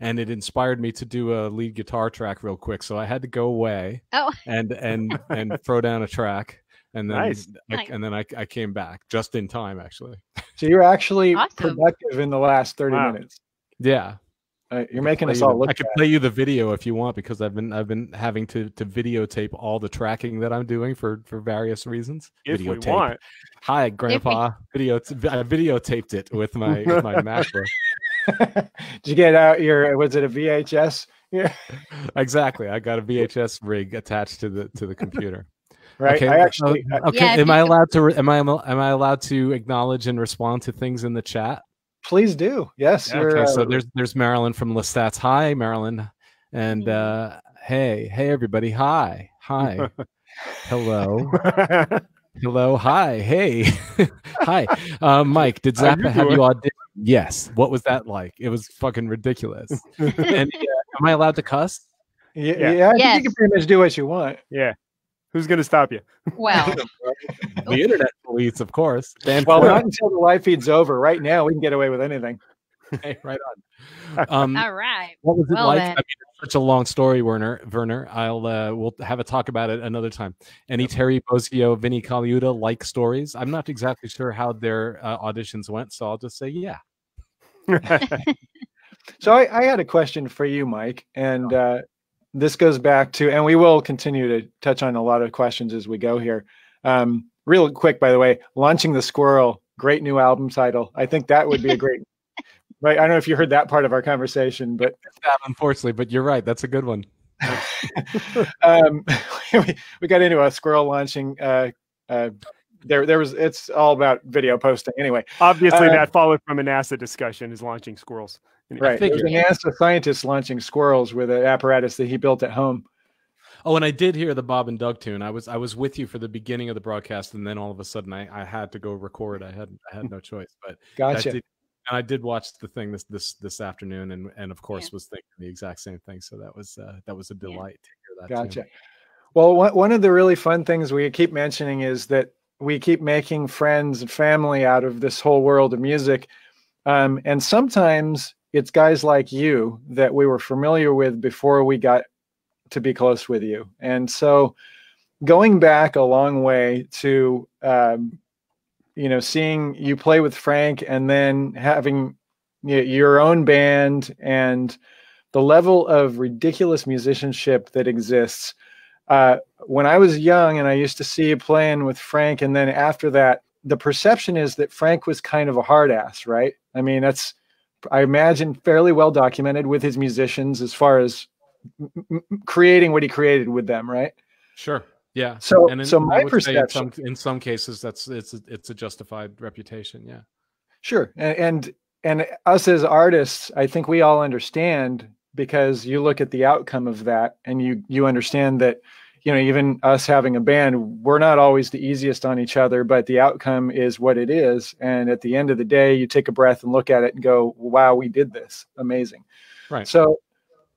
and it inspired me to do a lead guitar track real quick. So I had to go away Oh, and and and throw down a track, and then Nice. I, Nice. and then I, I came back just in time, actually. so you're actually Awesome. productive in the last 30 Wow. minutes Yeah, uh, you're making play us all look I could bad. play you the video if you want because I've been I've been having to to videotape all the tracking that I'm doing for for various reasons. If we want. Hi, Grandpa. Video I videotaped it with my with my MacBook. did you get out your was it a vhs yeah Exactly. I got a VHS rig attached to the to the computer. Right Okay. i uh, actually I- okay. Yeah, am I allowed to? Am I am I allowed to acknowledge and respond to things in the chat? please do yes Yeah, Okay. uh, So there's there's Marilyn from Lestats. Hi, Marilyn. And uh, hey, hey everybody. Hi, hi, hello, hello, hi, hey, hi. Uh, Mike, did How you Zappa have you doing? audition? Yes. What was that like? It was fucking ridiculous. and uh, am I allowed to cuss? yeah, Yeah. yeah, I think you can pretty much do what you want yeah. Who's going to stop you? well, The internet police, of course. Dan well Ford. not until the live feed's over right now we can get away with anything Hey, right on. Um, all right. what was it Well like? I mean, such a long story, Werner. Werner, I'll uh, we'll have a talk about it another time. Any Terry Bozzio, Vinnie Colaiuta like stories? I'm not exactly sure how their uh, auditions went, so I'll just say yeah. So I, I had a question for you, Mike, and uh, this goes back to, and we will continue to touch on a lot of questions as we go here. Um, real quick, by the way, launching the squirrel, great new album title. I think that would be a great. right, I don't know if you heard that part of our conversation, but That, unfortunately, but you're right. That's a good one. um, we, we got into a squirrel launching. Uh, uh, there, there was. It's all about video posting, anyway. Obviously, Uh, that followed from a NASA discussion is launching squirrels. Right, there's a figured. NASA scientist launching squirrels with an apparatus that he built at home. Oh, and I did hear the Bob and Doug tune. I was I was with you for the beginning of the broadcast, and then all of a sudden I, I had to go record. I had I had no choice, but I Gotcha. did, and I did watch the thing this this this afternoon, and and of course was thinking the exact same thing. So that was uh, that was a delight to hear that. Gotcha. tune. Well, one, one of the really fun things we keep mentioning is that we keep making friends and family out of this whole world of music. Um, and sometimes it's guys like you that we were familiar with before we got to be close with you. And so going back a long way to um, you know seeing you play with Frank and then having y- your own band and the level of ridiculous musicianship that exists. Uh, when I was young and I used to see you playing with Frank, and then after that, the perception is that Frank was kind of a hard ass, right? I mean, that's I imagine fairly well documented with his musicians as far as creating what he created with them, right? Sure. Yeah. So, And in, so my perception, in some, in some cases, that's it's it's a justified reputation. Yeah. Sure. And, and and us as artists, I think we all understand because you look at the outcome of that and you you understand that you know even us having a band we're not always the easiest on each other but the outcome is what it is and at the end of the day you take a breath and look at it and go wow we did this amazing Right. so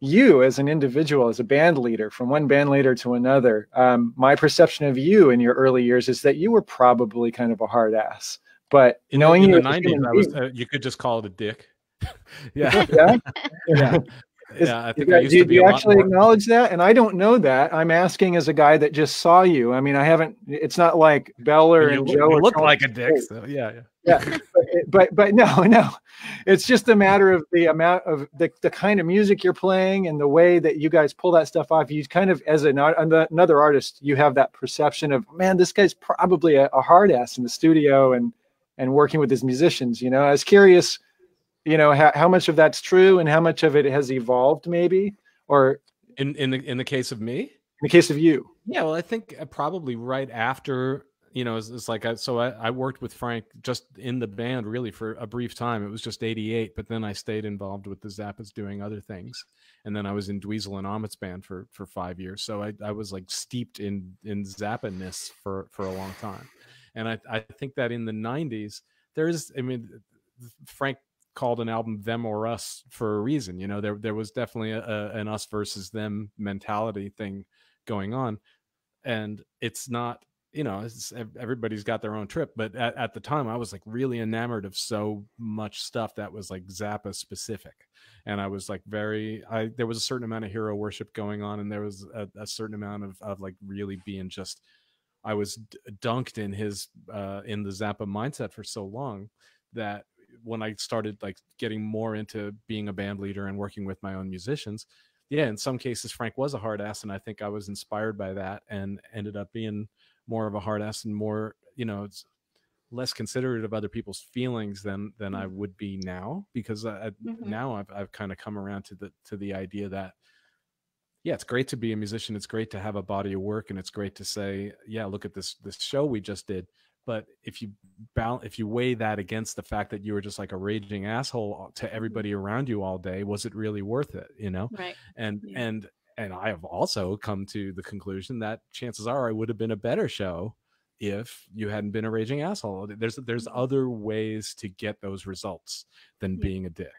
you as an individual as a band leader from one band leader to another um, my perception of you in your early years is that you were probably kind of a hard ass but In, knowing the, in you the 90s, I was, uh, you could just call it a dick. yeah. yeah Yeah. Is- yeah. I think that- I used do, to do be you actually more- acknowledge that? And I don't know that. I'm asking as a guy that just saw you. I mean, I haven't. It's not like Beller you and look, Joe you look like a dick. So yeah, yeah. Yeah, but, but but no, no. It's just a matter of the amount of the, the kind of music you're playing and the way that you guys pull that stuff off. You kind of, as an, another artist, you have that perception of, man, this guy's probably a, a hard ass in the studio and and working with his musicians. You know, I was curious, you know, how, how much of that's true and how much of it has evolved, maybe, or In in the in the case of me, in the case of you. Yeah, well, I think uh, probably right after, you know, it's, it's like I, so I, I worked with Frank just in the band really for a brief time. It was just '88, but then I stayed involved with the Zappas doing other things, and then I was in Dweezil and Ahmet's band for for five years. So I, I was like steeped in in Zappa-ness for for a long time, and I I think that in the '90s there is, I mean, Frank called an album "Them or Us" for a reason. You know, there there was definitely a, a, an us versus them mentality thing going on and it's not you know everybody's got their own trip but at, at the time i was like really enamored of so much stuff that was like zappa specific and i was like very i there was a certain amount of hero worship going on and there was a, a certain amount of, of like really being just i was dunked in his uh in the zappa mindset for so long that when i started like getting more into being a band leader and working with my own musicians yeah, in some cases, Frank was a hard ass, and I think I was inspired by that and ended up being more of a hard ass and more, you know, it's less considerate of other people's feelings than than I would be now because I, Mhm. now I've I've kind of come around to the to the idea that yeah, it's great to be a musician. It's great to have a body of work, and it's great to say, yeah, look at this this show we just did. But if you balance, if you weigh that against the fact that you were just like a raging asshole uh, to mm-hmm. everybody around you all day, was it really worth it? You know? Right. and Yeah. and and I have also come to the conclusion that chances are I would have been a better show if you hadn't been a raging asshole. There's there's mm-hmm. other ways to get those results than Yeah. being a dick.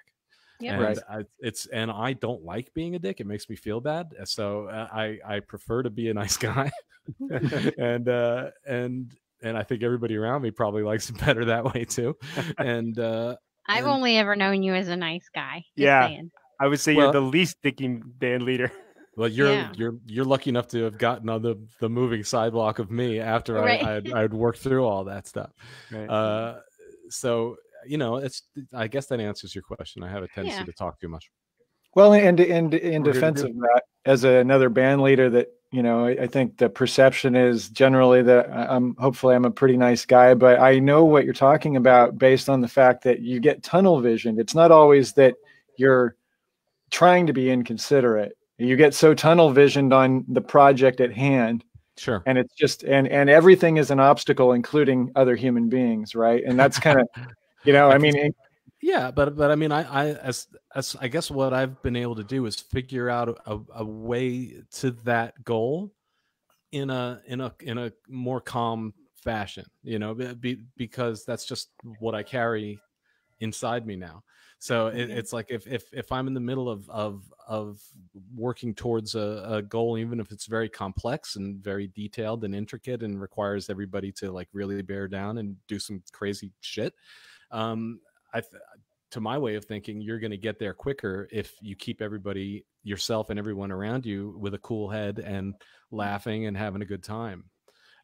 yeah, And Right. I, it's and I don't like being a dick. It makes me feel bad. Uh, so uh, I I prefer to be a nice guy, mm-hmm. and uh, and and I think everybody around me probably likes it better that way too. And uh, I've and- only ever known you as a nice guy. Just Yeah. saying. I would say Well- you're the least dicking band leader. Well, you're Yeah. you're you're lucky enough to have gotten on the the moving sidewalk of me after Right. I I'd, I'd worked through all that stuff. Right. Uh, so you know, it's I guess that answers your question. I have a tendency Yeah. to talk too much. Well, and and in We're good to defense of that, as another band leader, that you know, I, I think the perception is generally that I- I'm hopefully I'm a pretty nice guy, but I know what you're talking about based on the fact that you get tunnel vision. It's not always that you're trying to be inconsiderate. You get so tunnel visioned on the project at hand, Sure. and it's just and and everything is an obstacle, including other human beings, right? And that's kind of, you know, I mean, Yeah, but but I mean, I I as as I guess what I've been able to do is figure out a, a way to that goal in a in a in a more calm fashion. You know, be, be- because that's just what I carry inside me now. So it, it's like if if if I'm in the middle of of of working towards a, a goal, even if it's very complex and very detailed and intricate and requires everybody to like really bear down and do some crazy shit, um, I th- to my way of thinking, you're going to get there quicker if you keep everybody, yourself, and everyone around you with a cool head and laughing and having a good time,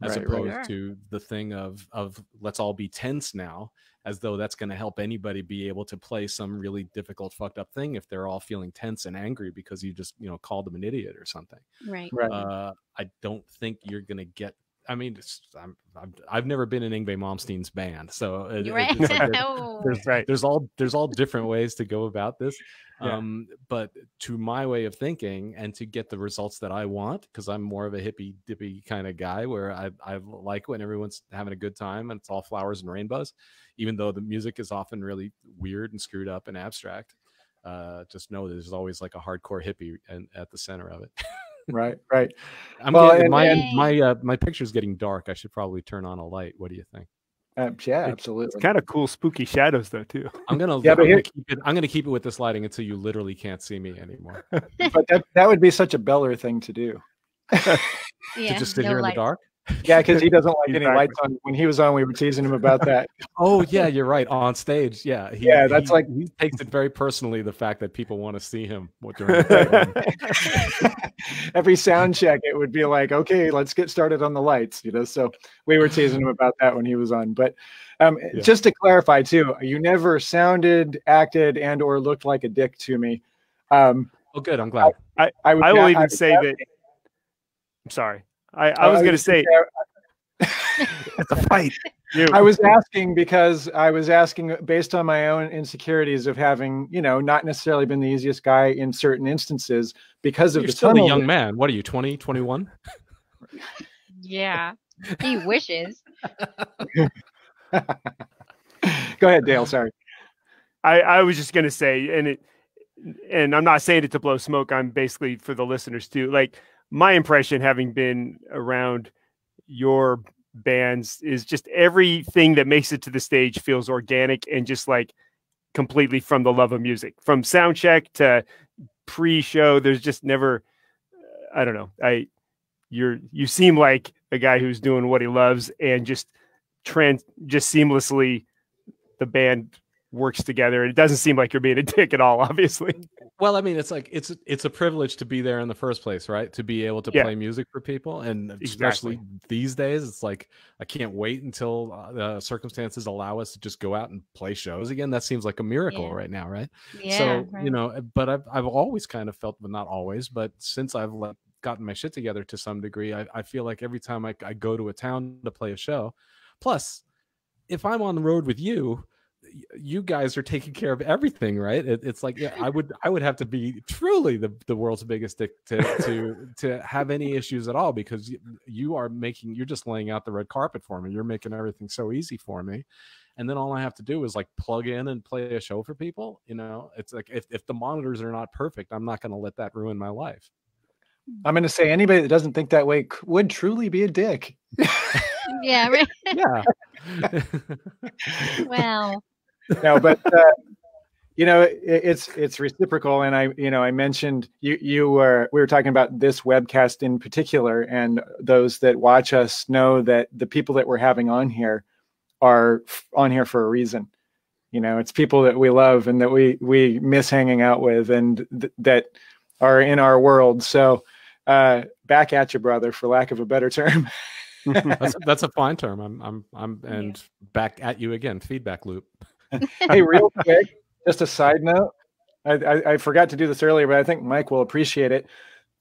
as Right, right. opposed Sure. to the thing of of let's all be tense now, as though that's going to help anybody be able to play some really difficult, fucked up thing if they're all feeling tense and angry because you just you know called them an idiot or something Right. Right. uh, I don't think you're gonna get. I mean, it's, I'm, I'm, I've never been in Yngwie Malmsteen's band, so it- You're it- right. it's like there- there's Right. there's all there's all different ways to go about this. Yeah. Um, but to my way of thinking, and to get the results that I want, because I'm more of a hippy dippy kind of guy, where I I like when everyone's having a good time and it's all flowers and rainbows, even though the music is often really weird and screwed up and abstract. Uh, just know that there's always like a hardcore hippie and at the center of it. right. Right. I'm Well, getting, and- my Yay. my uh, my picture's getting dark. I should probably turn on a light. What do you think? Uh, yeah. It's Absolutely. kind of cool, spooky shadows though too. I'm gonna Yeah, I'm but gonna here- keep it. I'm gonna keep it with this lighting until you literally can't see me anymore. but that, that would be such a Beller thing to do. yeah. to just sit no here in the dark. Yeah, because he doesn't like any lights on. When he was on, we were teasing him about that. Oh yeah, you're right. On stage, yeah. He, Yeah, that's he- like- he takes it very personally. The fact that people want to see him during the. Every sound check, it would be like, okay, let's get started on the lights. You know, so we were teasing him about that when he was on. But um, Yeah. just to clarify too, you never sounded, acted, and or looked like a dick to me. Um, Oh, good. I'm glad. I would. I will I even would say have- that. I'm sorry. I, I oh, was would going to say It's a fight. you. I was asking because I was asking based on my own insecurities of having, you know, not necessarily been the easiest guy in certain instances because of You're the still a tunnel young man. What are you? 20, 21? Yeah. He wishes. Go ahead, Dale. Sorry. I, I was just gonna say, and it, and I'm not saying it to blow smoke. I'm basically for the listeners too. Like my impression, having been around your bands, is just everything that makes it to the stage feels organic and just like completely from the love of music. From sound check to pre-show, there's just never. I don't know. I you're you seem like a guy who's doing what he loves and just trans just seamlessly the band works together. It doesn't seem like you're being a dick at all, obviously. Well, I mean, it's like it's it's a privilege to be there in the first place, right? To be able to Yeah. play music for people, and especially Exactly. these days, it's like I can't wait until uh, the circumstances allow us to just go out and play shows again. That seems like a miracle Yeah. right now, right? Yeah. so right. you know, but I've I've always kind of felt, but not always, but since I've like gotten my shit together to some degree, I, I feel like every time I, I go to a town to play a show, plus if I'm on the road with you, y- you guys are taking care of everything, right? It, it's like yeah, I would I would have to be truly the, the world's biggest dick to to to have any issues at all because you, you are making you're just laying out the red carpet for me. You're making everything so easy for me. And then all I have to do is like plug in and play a show for people. You know, it's like if, if the monitors are not perfect, I'm not going to let that ruin my life. I'm going to say anybody that doesn't think that way would truly be a dick. yeah. Right. Yeah. Well. No, but uh, you know, it, it's it's reciprocal, and I, you know, I mentioned you you were we were talking about this webcast in particular, and those that watch us know that the people that we're having on here are f- on here for a reason. You know, it's people that we love and that we we miss hanging out with, and th- that are in our world. So, uh, back at you, brother, for lack of a better term. that's, that's a fine term. I'm I'm I'm and back at you again. Feedback loop. hey, real quick, just a side note. I, I, I forgot to do this earlier, but I think Mike will appreciate it.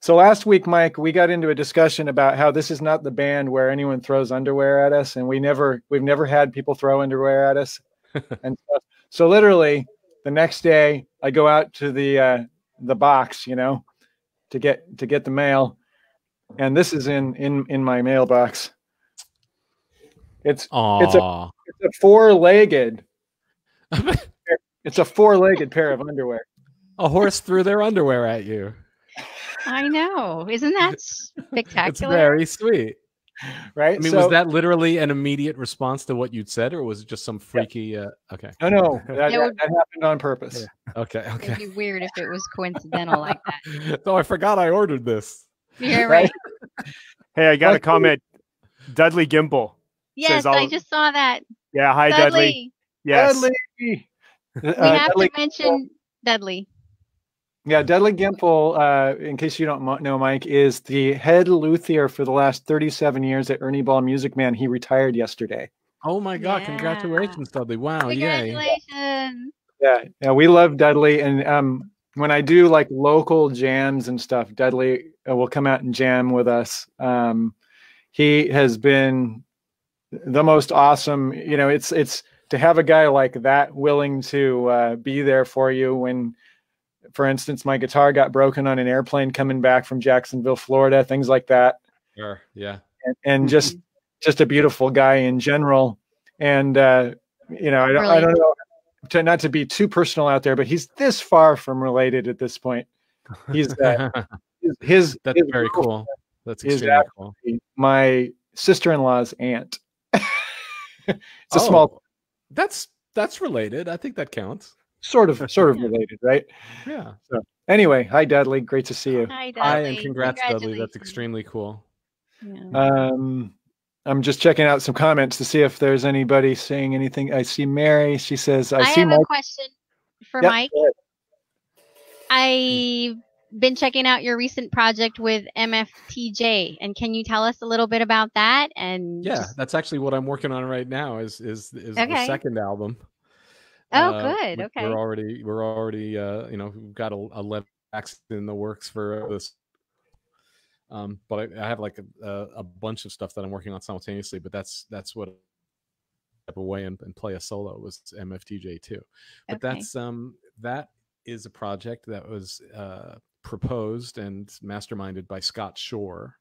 So last week, Mike, we got into a discussion about how this is not the band where anyone throws underwear at us, and we never we've never had people throw underwear at us. and so, so literally, the next day, I go out to the uh, the box, you know, to get to get the mail, and this is in in in my mailbox. It's Aww. it's a it's a four-legged it's a four-legged pair of underwear. a horse threw their underwear at you. I know. Isn't that spectacular? It's very sweet. Right? I mean, so, was that literally an immediate response to what you'd said, or was it just some freaky? Uh, okay, no, no, that, It would- that happened on purpose. okay, okay. It'd be weird if it was coincidental like that. oh, I forgot I ordered this. Yeah, right. Hey, I got a comment. Dudley Gimpel. Yes, I'll- I just saw that. Yeah, hi Dudley. Dudley. Yes. Dudley! We Uh, have Dudley- to mention Dudley. Yeah, Dudley Gimpel, uh, in case you don't know, Mike, is the head luthier for the last 37 years at Ernie Ball Music Man. He retired yesterday. Oh my God! Yeah. Congratulations, Dudley! Wow! Yay! Yeah, yeah, we love Dudley, and um, when I do like local jams and stuff, Dudley uh, will come out and jam with us. Um, he has been the most awesome. You know, it's it's to have a guy like that willing to uh, be there for you when, for instance, my guitar got broken on an airplane coming back from Jacksonville, Florida, things like that Sure. Yeah. and, and just just a beautiful guy in general. And uh, you know, I don't, I don't know to not to be too personal out there, but he's this far from related at this point. He's uh, his, his That's his very cool. That's is extremely cool. my sister-in-law's aunt. it's a Oh, small, That's that's related. I think that counts. sort of, sort of related, right? Yeah. So anyway, hi Dudley, great to see you. Hi, Dudley. Hi, and congrats, Dudley. That's extremely cool. Yeah. Um, I'm just checking out some comments to see if there's anybody saying anything. I see Mary. She says, "I, I, see have Mike." a question for Yep, Mike. I've been checking out your recent project with MFTJ, and can you tell us a little bit about that? And Yeah, just- that's actually what I'm working on right now. Is is is the second album. oh, Uh, good. Okay. We're already we're already uh, you know we've got a, a tracks in the works for this. Um, but I, I have like a, a, bunch of stuff that I'm working on simultaneously. But that's that's what I step away and, and play a solo was MFTJ too. But Okay. that's um that is a project that was uh, proposed and masterminded by Scott Schorr,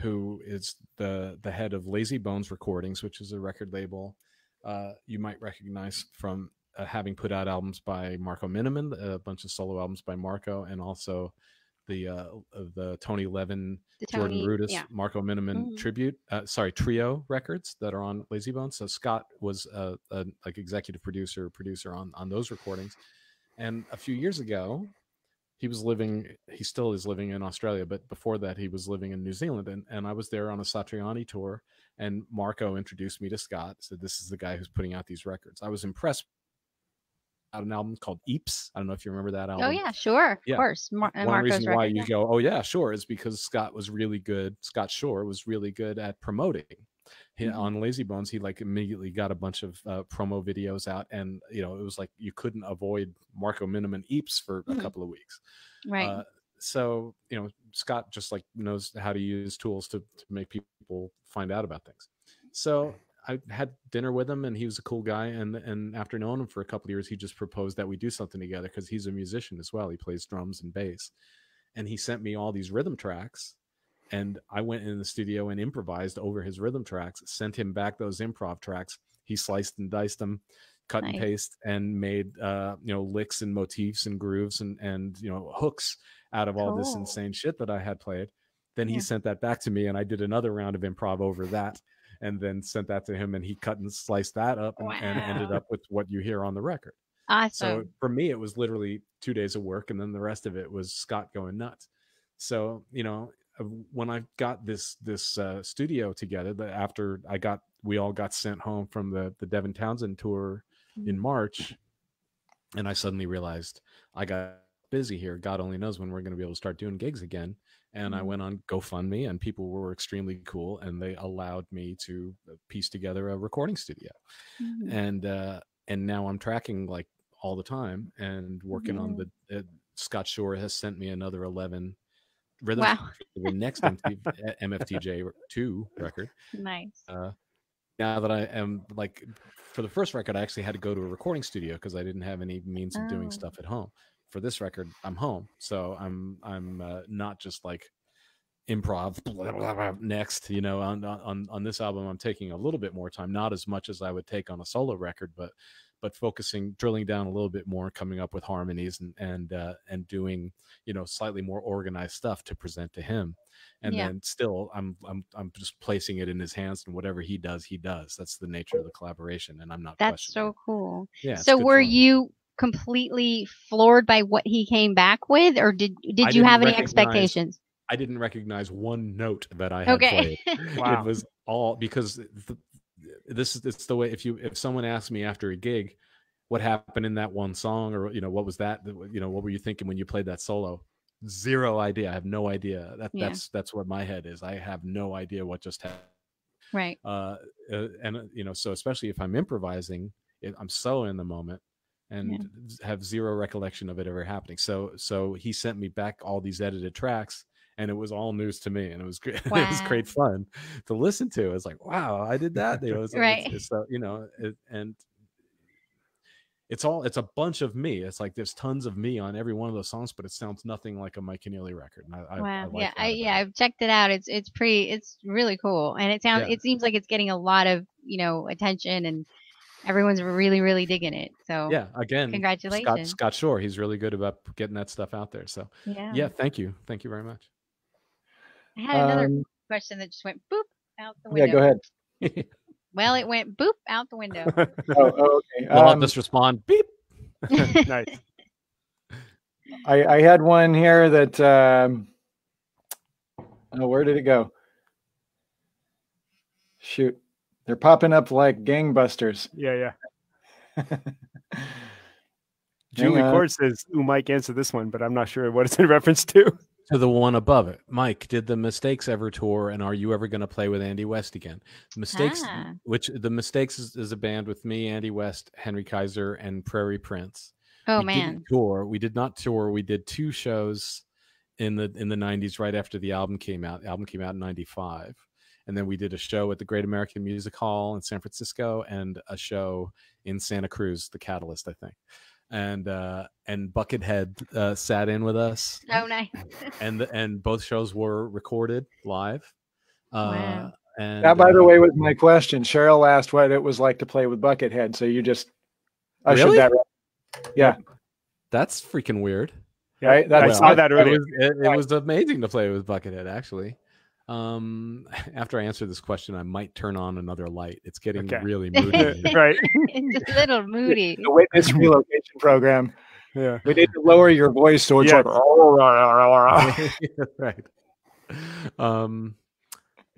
who is the the head of Lazy Bones Recordings, which is a record label uh, you might recognize from uh, having put out albums by Marco Minnemann, a bunch of solo albums by Marco, and also the uh, the Tony Levin, The Jordan Tony- Rudess, yeah. Marco Minnemann Mhm. tribute. Uh, sorry, trio records that are on Lazy Bones. So Scott was uh, a like executive producer, producer on on those recordings. And a few years ago, he was living. He still is living in Australia, but before that, he was living in New Zealand. And and I was there on a Satriani tour, and Marco introduced me to Scott. Said this is the guy who's putting out these records. I was impressed. Out an album called Eeps. I don't know if you remember that album oh yeah, sure. Yeah. Of course. Mar- one Marco's reason why you yeah. go, oh yeah, sure, is because Scott was really good. Scott Schorr was really good at promoting. He, Mhm. On Lazy Bones, he like immediately got a bunch of uh, promo videos out, and you know it was like you couldn't avoid Marco Minnemann Eeps for a Mhm. couple of weeks. Right. Uh, so you know Scott just like knows how to use tools to, to make people find out about things. So I had dinner with him, and he was a cool guy. And and after knowing him for a couple of years, he just proposed that we do something together because he's a musician as well. He plays drums and bass, and he sent me all these rhythm tracks. And I went in the studio and improvised over his rhythm tracks. Sent him back those improv tracks. He sliced and diced them, cut and paste, and made uh, you know licks and motifs and grooves and and you know hooks out of all this insane shit that I had played. Then he Yeah. sent that back to me, and I did another round of improv over that, and then sent that to him, and he cut and sliced that up, and, and ended up with what you hear on the record. So for me, it was literally two days of work, and then the rest of it was Scott going nuts. So you know, uh, when I got this this uh, studio together, that after I got we all got sent home from the the Devin Townsend tour in Mhm. March, and I suddenly realized I got busy here. God only knows when we're going to be able to start doing gigs again. And I Mhm. went on GoFundMe, and people were extremely cool, and they allowed me to uh, piece together a recording studio Mhm. and uh and now i'm tracking like all the time and working on the uh, scott schorr has sent me another 11 rhythm Wow. for the next uh, mftj 2 record Nice. uh now that i am like for the first record i actually had to go to a recording studio because i didn't have any means of doing Oh. stuff at home for this record i'm home so i'm i'm uh, not just like improv blah, blah, blah, next you know on, on on this album i'm taking a little bit more time not as much as i would take on a solo record but but focusing drilling down a little bit more coming up with harmonies and and uh and doing you know slightly more organized stuff to present to him and Yeah. then still i'm i'm i'm just placing it in his hands and whatever he does he does that's the nature of the collaboration and i'm not That's so cool. yeah so were fun. you completely floored by what he came back with, or did did you have any expectations? I didn't recognize one note that I had Okay. played. Wow. It was all because the, this is it's the way if you if someone asks me after a gig, what happened in that one song or you know what was that you know what were you thinking when you played that solo zero idea i have no idea that Yeah. that's that's what my head is i have no idea what just happened Right. uh, uh and you know so especially if i'm improvising it, i'm so in the moment and have zero recollection of it ever happening so so he sent me back all these edited tracks and it was all news to me and it was great it was great fun to listen to it's like wow i did that you know it's, Right. it's, it's, uh, you know it, and it's all it's a bunch of me it's like there's tons of me on every one of those songs but it sounds nothing like a mike Keneally record and I, I, I wow. like yeah. I yeah. I've checked it out. It's it's pretty. It's really cool, and it sounds. Yeah. It seems like it's getting a lot of you know attention, and everyone's really really digging it. So yeah again Congratulations. scott schorr he's really good about getting that stuff out there so yeah. yeah thank you thank you very much I had another Um, question that just went boop out the window. yeah, go ahead. Well, it went boop out the window. Oh, oh, okay. We'll have Um, this respond beep nice. I, I had one here that um, oh, where did it go? Shoot, they're popping up like gangbusters. Yeah, yeah. Julie on. Cord says, "Ooh, Mike, answer this one," but I'm not sure what it's in reference to. to the one above it. Mike, did the Mistakes ever tour, and are you ever going to play with Andy West again? Mistakes, Ah. which the Mistakes is, is a band with me, Andy West, Henry Kaiser, and Prairie Prince. Oh we man. didn't tour. We did not tour. We did two shows in the in the '90s, right after the album came out. The album came out in '95, and then we did a show at the Great American Music Hall in San Francisco, and a show in Santa Cruz, the Catalyst, I think. And uh, and Buckethead uh, sat in with us Oh nice. and and both shows were recorded live. Uh, Wow. And That, by the uh, way, was my question. Cheryl asked what it was like to play with Buckethead, so you just ushered Really? that. Right. Yeah, that's freaking weird. Yeah, Right, I saw that It earlier. was, it, it was amazing to play with Buckethead. Actually, um, after I answer this question, I might turn on another light. It's getting Okay. really moody. right. it's a little moody. the witness relocation program. Yeah. We need to lower your voice so it's Yeah. like. "Oh, right. Um.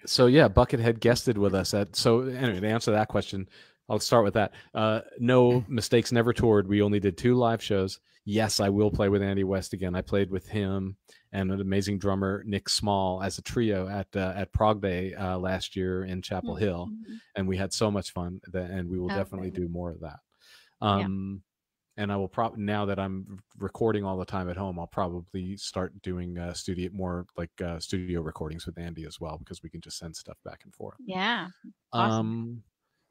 So yeah, Buckethead guested with us at. So anyway, to answer that question, I'll start with that. Uh, no mistakes, never toured. We only did two live shows. Yes, I will play with Andy West again. I played with him and an amazing drummer Nick Small as a trio at uh, at Prog Day uh, last year in Chapel Hill, Mhm. and we had so much fun. That, and we will Oh, definitely do more of that. Yeah. Um, and I will probably now that I'm recording all the time at home, I'll probably start doing uh, studio more like uh, studio recordings with Andy as well because we can just send stuff back and forth. Yeah. Awesome. Um,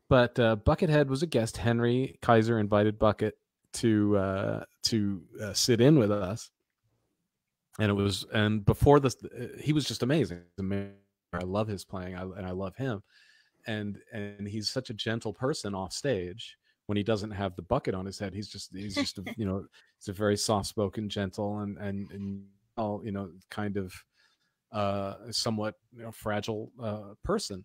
but uh, Buckethead was a guest. Henry Kaiser invited Bucket to uh, to uh, sit in with us, and it was and before this, uh, he was just amazing. I love his playing, I, and I love him, and and he's such a gentle person off stage. When he doesn't have the bucket on his head, he's just he's just a, you know he's a very soft spoken, gentle, and and and all you know kind of uh somewhat you know fragile uh person.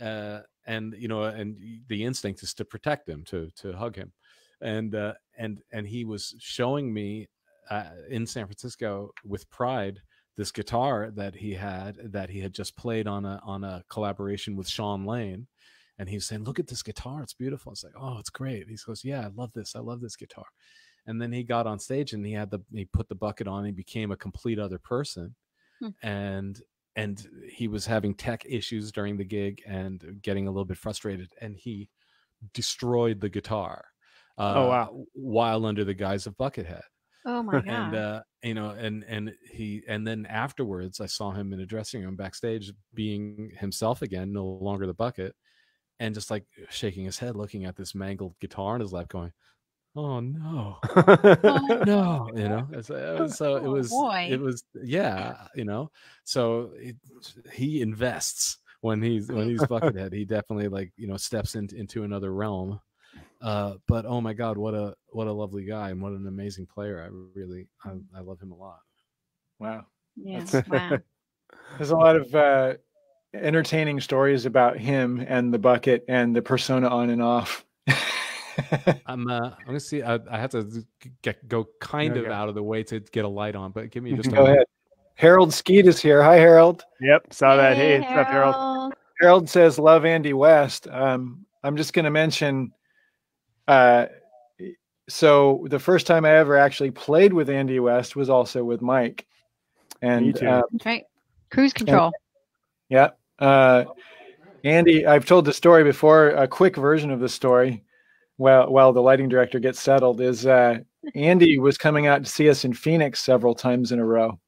Uh and you know and the instinct is to protect him to to hug him and uh and and he was showing me uh, in San Francisco with pride this guitar that he had that he had just played on a on a collaboration with Shawn Lane and he was saying look at this guitar it's beautiful. It's like oh it's great. He goes yeah I love this I love this guitar. And then he got on stage and he had the he put the bucket on he became a complete other person Hmm. and and he was having tech issues during the gig and getting a little bit frustrated and he destroyed the guitar uh, Oh, wow. while under the guise of buckethead Oh my god. and uh you know and and he and then afterwards i saw him in a dressing room backstage being himself again no longer the bucket and just like shaking his head looking at this mangled guitar in his lap going oh no Oh, no you know it was- so it Oh, was boy. it was yeah you know so it, he invests when he's when he's buckethead he definitely like you know steps into into another realm uh but oh my god what a what a lovely guy and what an amazing player i really i, I love him a lot Wow. yeah. Wow. There's a lot of uh, entertaining stories about him and the bucket and the persona on and off. i'm uh i'm gonna see i, I have to get go kind of Okay. out of the way to get a light on but give me just Go moment. ahead. Harold Skeet is here. Hi, Harold. yep, saw that. Hey, what's up, Harold? Harold. Harold says, "Love Andy West." Um, I'm just going to mention, uh, so the first time I ever actually played with Andy West was also with Mike. And too. um, That's right. Cruise control. yeah, uh, Andy, I've told the story before. A quick version of the story, while while the lighting director gets settled, is uh, Andy was coming out to see us in Phoenix several times in a row.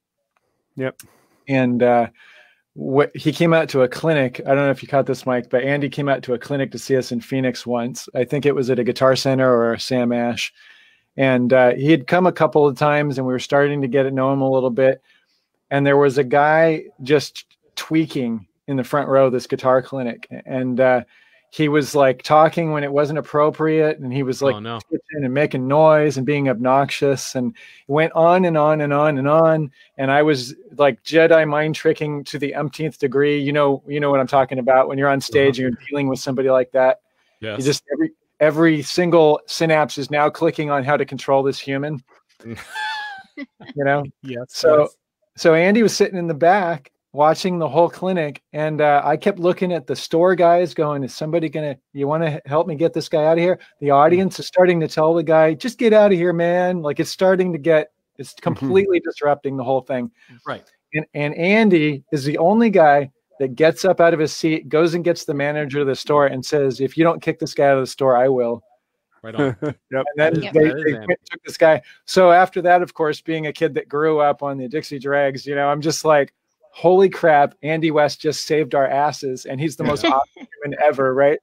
Yep. and uh, what he came out to a clinic. I don't know if you caught this, Mike, but Andy came out to a clinic to see us in Phoenix once. I think it was at a Guitar Center or Sam Ash, and uh, he had come a couple of times, and we were starting to get to know him a little bit. And there was a guy just tweaking in the front row of this guitar clinic, and uh, he was like talking when it wasn't appropriate, and he was oh, like oh no. and making noise and being obnoxious and it went on and on and on and on and i was like jedi mind tricking to the umpteenth degree you know you know what i'm talking about when you're on uh-huh. stage and you're dealing with somebody like that Yes. you just every every single synapse is now clicking on how to control this human you know yes. so yes. so Andy was sitting in the back watching the whole clinic, and uh, I kept looking at the store guys, going, "Is somebody gonna? You want to help me get this guy out of here?" The audience is starting to tell the guy, "Just get out of here, man!" Like it's starting to get, it's completely disrupting the whole thing. right. And and Andy is the only guy that gets up out of his seat, goes and gets the manager of the store, and says, "If you don't kick this guy out of the store, I will." Right on. yep. And then That is- they, they Andy. went and took this guy. So after that, of course, being a kid that grew up on the Dixie Dregs, you know, I'm just like, holy crap, Andy West just saved our asses, and he's the most awesome human ever, right?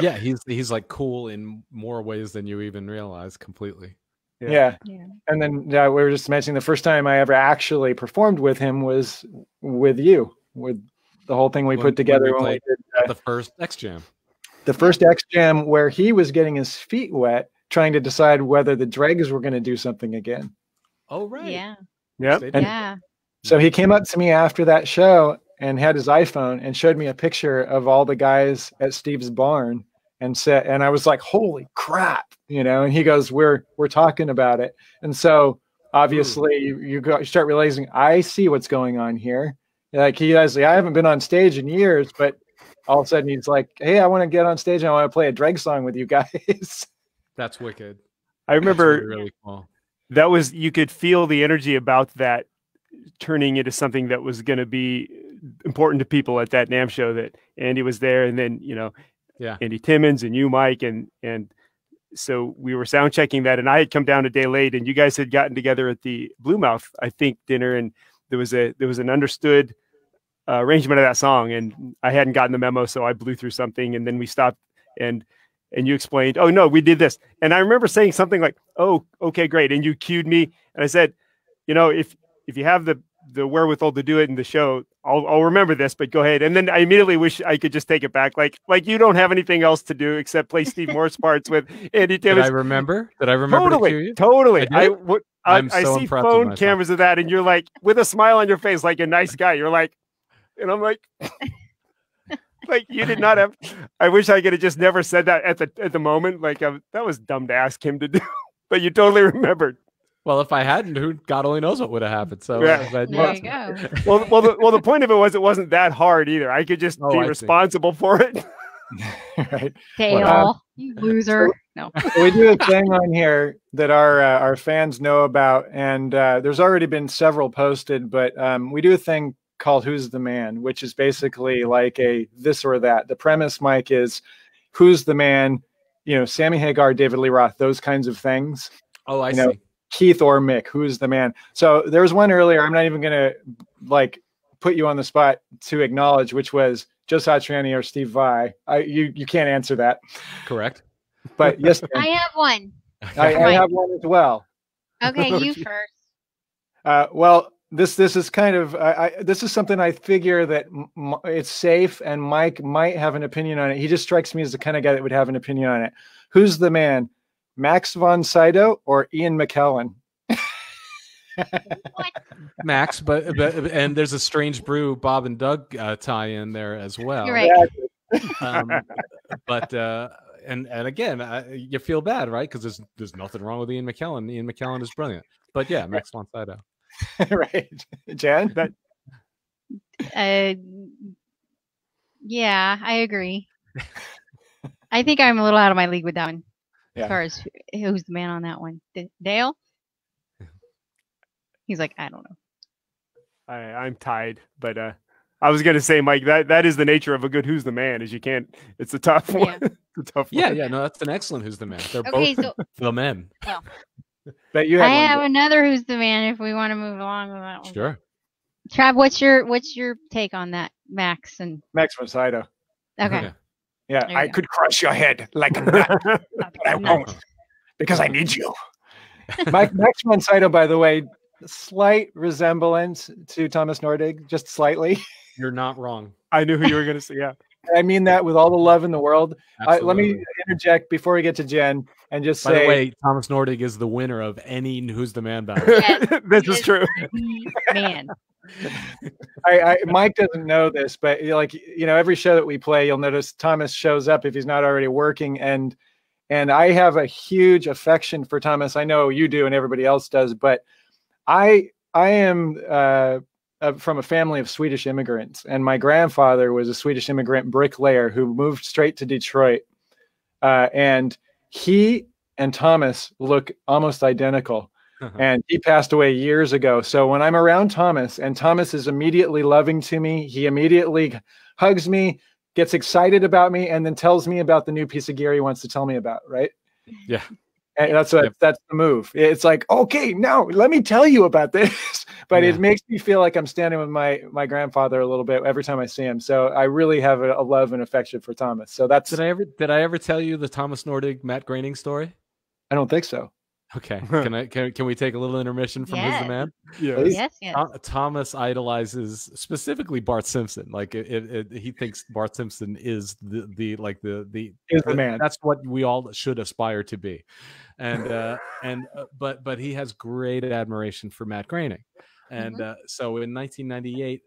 Yeah, he's he's like cool in more ways than you even realize completely. Yeah. Yeah. Yeah. And then uh, we were just mentioning the first time I ever actually performed with him was with you, with the whole thing we When- put when together we when we did uh, The first X Jam. the first X Jam, where he was getting his feet wet, trying to decide whether the dregs were going to do something again. Oh right. Yeah. Yep. They Yeah. So he came up to me after that show and had his iPhone and showed me a picture of all the guys at Steve's barn and said and I was like, "Holy crap." You know, and he goes, "We're we're talking about it." And so obviously hmm. you, you go you start realizing I see what's going on here. Like he has like, I haven't been on stage in years, but all of a sudden he's like, "Hey, I want to get on stage and I want to play a drag song with you guys." That's wicked. I remember really, really cool. that was you could feel the energy about that turning into something that was going to be important to people at that NAMM show that Andy was there and then you know Yeah. Andy Timmons and you Mike and and so we were sound checking that and I had come down a day late and you guys had gotten together at the Blue Mouth I think dinner and there was a there was an understood uh, arrangement of that song and I hadn't gotten the memo so I blew through something and then we stopped and and you explained oh no we did this and I remember saying something like oh okay great and you cued me and I said you know if if you have the the wherewithal to do it in the show I'll I'll remember this but go ahead and then I immediately wish I could just take it back like like you don't have anything else to do except play Steve Morse parts with Andy Did I remember? Did I remember to totally you? totally I I did? I, I'm I see phone myself. cameras of that and you're like with a smile on your face like a nice guy you're like and I'm like like you did not have I wish I could have just never said that at the at the moment like uh, that was dumb to ask him to do but you totally remembered Well, if I hadn't, who God only knows what would have happened. So Yeah. I'm glad you There you go. well well the, well the point of it was it wasn't that hard either I could just Oh, be I see. responsible for it right. Dale, you loser. No. we do a thing on here that our uh, our fans know about, and uh, there's already been several posted. But um, we do a thing called "Who's the Man," which is basically like a this or that. The premise, Mike, is who's the man? You know, Sammy Hagar, David Lee Roth, those kinds of things. Oh, I You know, see. Keith or Mick, who's the man? So there was one earlier. I'm not even gonna like put you on the spot to acknowledge, which was Joe Satriani or Steve Vai. I you you can't answer that, Correct. but yes, I have one. I, I have one as well. Okay, you first. Uh, well, this this is kind of I, I, this is something I figure that m- m- it's safe, and Mike might have an opinion on it. He just strikes me as the kind of guy that would have an opinion on it. Who's the man, Max von Sydow or Ian McKellen? Max, but, but and there's a strange brew Bob and Doug uh, tie in there as well. You're right. Um, but uh, and and again, uh, you feel bad, right? Because there's there's nothing wrong with Ian McKellen. Ian McKellen is brilliant. But yeah, Max von Sydow. right, Jan. that Uh, yeah, I agree. I think I'm a little out of my league with that one. Yeah. As far as who's the man on that one, D- Dale. He's like, I don't know. I, I'm tied, but uh, I was gonna say, Mike, that that is the nature of a good "Who's the Man" is you can't. It's a tough one. Yeah. it's a tough Yeah, one. yeah, no, that's an excellent Who's the Man. They're Okay, both so the men. But you I have one. another who's the man. If we want to move along with that one, Sure. Trav, what's your what's your take on that, Max? And Max von Sydow. okay, Yeah. Yeah, There I go. could crush your head like a nut, but I won't because I need you. Mike, Max von Sydow, by the way, slight resemblance to Thomas Nordegg, just slightly. You're not wrong. I knew who you were gonna say. Yeah. I mean that with all the love in the world. I, let me interject before we get to Jen and just By say, the way, Thomas Nordegg is the winner of any Who's the Man battle. Yes, this he is true. the man. I, I Mike doesn't know this, but like you know, every show that we play, you'll notice Thomas shows up if he's not already working, and and I have a huge affection for Thomas. I know you do, and everybody else does, but I I am uh, from a family of Swedish immigrants, and my grandfather was a Swedish immigrant bricklayer who moved straight to Detroit, uh, and he and Thomas look almost identical and he passed away years ago. So when I'm around Thomas and Thomas is immediately loving to me, he immediately hugs me, gets excited about me, and then tells me about the new piece of gear he wants to tell me about. Right? Yeah. And that's what Yep. that's the move. It's like, okay, now let me tell you about this. but Yeah. it makes me feel like I'm standing with my my grandfather a little bit every time I see him. So I really have a, a love and affection for Thomas. So that's Did I ever did I ever tell you the Thomas Nordegg Matt Groening story? I don't think so. Okay. Can I can, can we take a little intermission from Who's Yes. the Man? Yeah. Yes, yes. Tho- Thomas idolizes specifically Bart Simpson. Like it, it, it- he thinks Bart Simpson is the the like the the Is the man. That's what we all should aspire to be, and uh, and uh, but but he has great admiration for Matt Groening, and uh, so in 1998,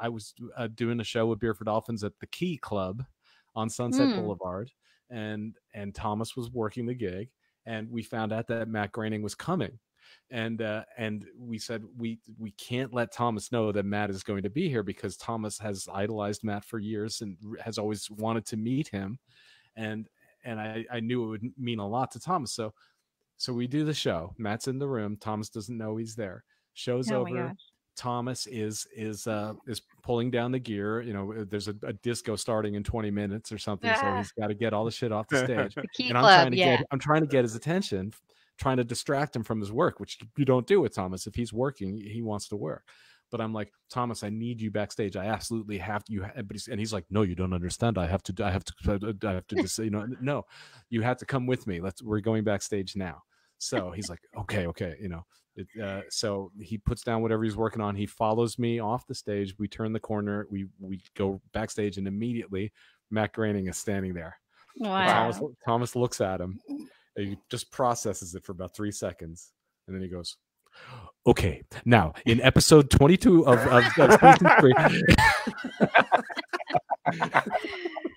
I was uh, doing a show with Beer for Dolphins at the Key Club on Sunset Hmm. Boulevard, and and Thomas was working the gig, and we found out that Matt Groening was coming and uh, and we said we we can't let Thomas know that Matt is going to be here because Thomas has idolized Matt for years and has always wanted to meet him, and and I I knew it would mean a lot to Thomas. So so we do the show. Matt's in the room. Thomas doesn't know he's there. Show's Oh over. Thomas is is uh is pulling down the gear. You know, there's a, a disco starting in 20 minutes or something, so Ah. he's got to get all the shit off the stage The and I'm Club, trying to yeah. get I'm trying to get his attention, trying to distract him from his work, which you don't do with Thomas. If he's working, he wants to work. But I'm like, Thomas, I need you backstage. I absolutely have to. You, ha-" but he's, and he's like, No, you don't understand. I have to. I have to. I have to just. You know, no, you have to come with me. Let's. We're going backstage now. So he's like, Okay, okay. You know. It, uh, so he puts down whatever he's working on. He follows me off the stage. We turn the corner. We we go backstage, and immediately Matt Groening is standing there. Wow. Thomas, Thomas looks at him. and He just processes it for about three seconds, and then he goes, "Okay, now in episode twenty-two of, of, of season three,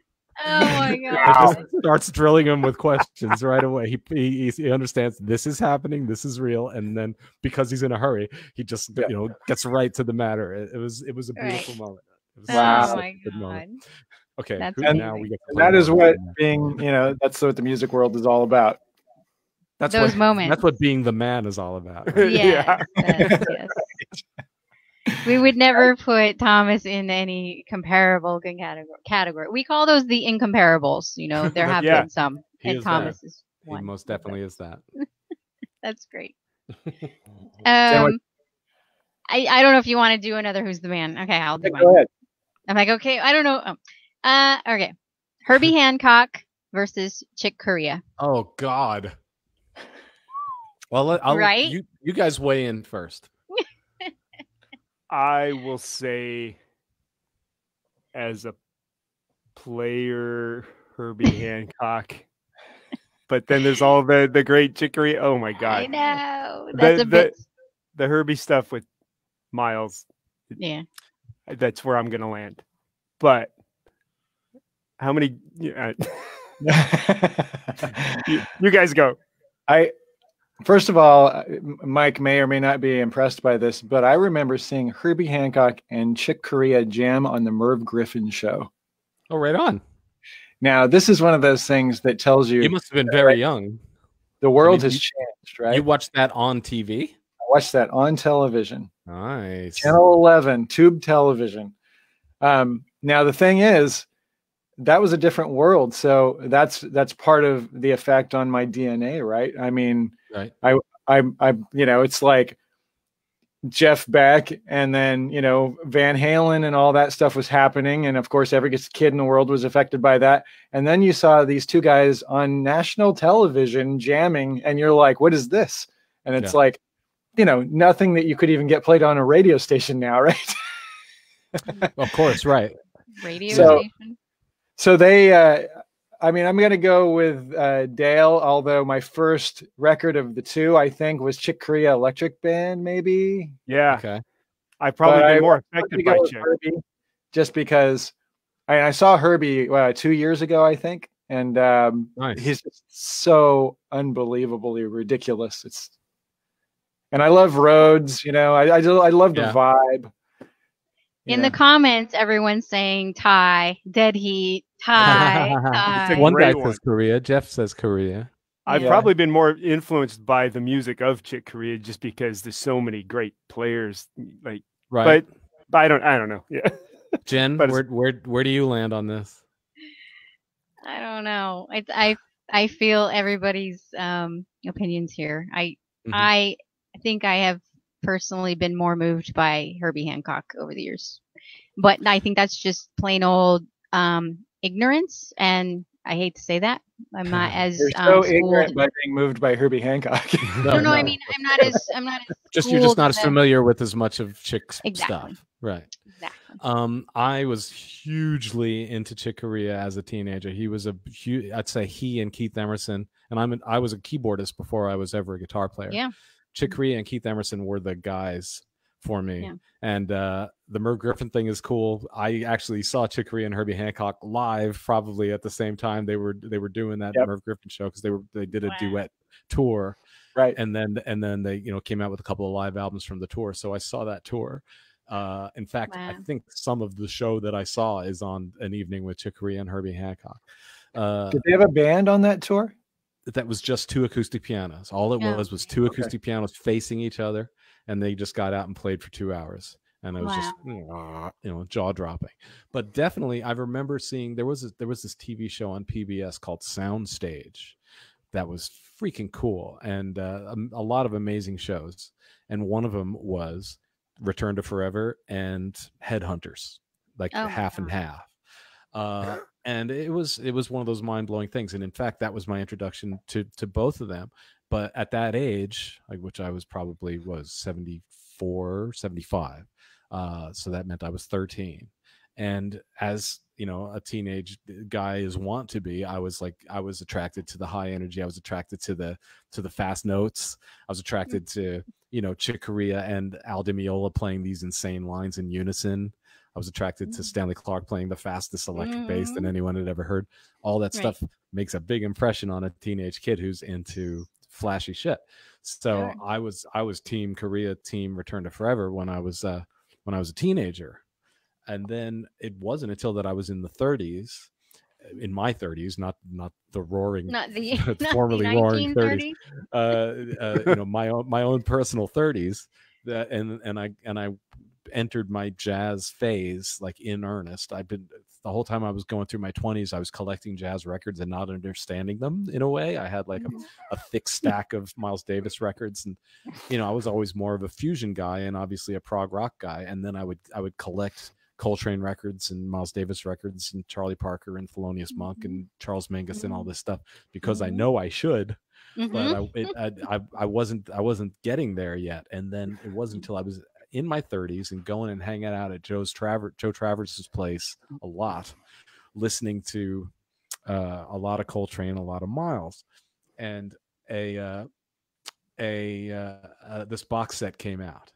Oh my It god. just starts drilling him with questions right away. He, he he understands this is happening, this is real, and then because he's in a hurry, he just Yeah. you know gets right to the matter. It, it was it was a Right. beautiful moment. It was Wow. Oh my god. moment. Okay, That's And- now we get to that is more. what being, you know, that's what the music world is all about. that's Those what, moments. That's what being the man is all about. right? Yes, yes, yes. We would never put Thomas in any comparable category. Category. We call those the incomparables. You know, there have Yeah. been some, He and is that. Thomas is He one. most definitely is that. That's great. Um, I I don't know if you want to do another Who's the Man. Okay, I'll do Yeah, mine. Go ahead. I'm like, okay, I don't know. Oh. Uh, okay. Herbie Hancock versus Chick Corea. Oh God. Well, let- I'll, Right? You you guys weigh in first. I will say, as a player, Herbie Hancock. But then there's all the the great Chick Corea. Oh my god! I god, know The- a the- bit. the Herbie stuff with Miles. Yeah. That's where I'm gonna land. But how many? Yeah, uh, you, you guys go. I first of all, uh, Mike may or may not be impressed by this, but I remember seeing Herbie Hancock and Chick Corea jam on the Merv Griffin show. Oh, right on. Now, this is one of those things that tells you You must have been very young. the world mean, has you- changed, right? You watched that on TV? I watched that on television. Nice. Channel 11, tube television. Um, now the thing is, that was a different world. So that's that's part of the effect on my DNA, right? I mean, Right. I I I you know, it's like Jeff Beck and then, you know, Van Halen and all that stuff was happening. And of course, every kid in the world was affected by that. And then you saw these two guys on national television jamming, and you're like, what is this? And it's Yeah. like, you know, nothing that you could even get played on a radio station now, right? Of course, right. Radio So- station. So they, uh, I mean, I'm going to go with uh, Dale, although my first record of the two, I think, was Chick Corea Electric Band, maybe. Yeah, Okay. I've probably But been more affected by Chick. Herbie just because I, I saw Herbie uh, two years ago, I think, and um, Nice. he's just so unbelievably ridiculous. It's and I love Rhodes, you know, I I, do, I love the Yeah. vibe. In Yeah. the comments, everyone's saying tie, dead heat, tie, tie. One guy one. says Corea. Jeff says Corea. I've Yeah. probably been more influenced by the music of Chick Corea just because there's so many great players. Like, Right. but, but I don't, I don't know. Yeah, Jen, but where where where do you land on this? I don't know. It's I I feel everybody's um opinions here. I Mhm. I think I have personally been more moved by Herbie Hancock over the years. But I think that's just plain old um ignorance and I hate to say that. I'm not as You're um, so schooled- ignorant by being moved by Herbie Hancock. No, no, I mean I'm not as I'm not as just you're just not as as- familiar with as much of Chick's Exactly. stuff. Right. Exactly. Um, I was hugely into Chick Corea as a teenager. He was a huge, I'd say he and Keith Emerson, and I'm an, I was a keyboardist before I was ever a guitar player. Yeah. Chick Corea and Keith Emerson were the guys for me. Yeah. And uh, the Merv Griffin thing is cool. I actually saw Chick Corea and Herbie Hancock live, probably at the same time they were they were doing that Yep. Merv Griffin show because they were they did a Wow. duet tour right. and then and then they you know came out with a couple of live albums from the tour so i saw that tour uh in fact i think some of the show that i saw is on an evening with chick Corea and herbie hancock uh Did they have a band on that tour? That was just two acoustic pianos. All it Yeah. was was two Okay. acoustic pianos facing each other and they just got out and played for two hours. And it was just you know jaw dropping but definitely i remember seeing there was a, there was this tv show on pbs called soundstage that was freaking cool and uh, um, a lot of amazing shows. And one of them was return to forever and headhunters like Oh half and half. Uh, and it was it was one of those mind-blowing things and in fact that was my introduction to to both of them but at that age like which i was probably was 74 75 uh, so that meant i was 13 and as you know a teenage guy is want to be i was like i was attracted to the high energy i was attracted to the to the fast notes i was attracted to you know chick corea and al Meola playing these insane lines in unison i was attracted to stanley clarke playing the fastest electric bass than Mhm. anyone had ever heard all that Right. stuff makes a big impression on a teenage kid who's into flashy shit so Sure. i was i was team corea team return to forever when i was uh when i was a teenager and then it wasn't until that I was in the 30s, in my 30s, not not the roaring, Not the, the not formerly the roaring 30s, uh, uh, you know, my own my own personal 30s, that and and I and I entered my jazz phase like in earnest. I've been the whole time I was going through my 20s, I was collecting jazz records and not understanding them in a way. I had like a, mm-hmm. a thick stack of Miles Davis records, and you know, I was always more of a fusion guy and obviously a prog rock guy. And then I would I would collect Coltrane records and Miles Davis records and Charlie Parker and Thelonious Monk mm-hmm. and Charles Mingus and all mm-hmm. this stuff because I Mhm. know I should, but I, it, I, I I wasn't I wasn't getting there yet. And then it wasn't until I was in my 30s and going and hanging out at Joe's Traver- Joe Travers's place a lot, listening to uh, a lot of Coltrane, a lot of Miles, and a uh, a uh, uh, this box set came out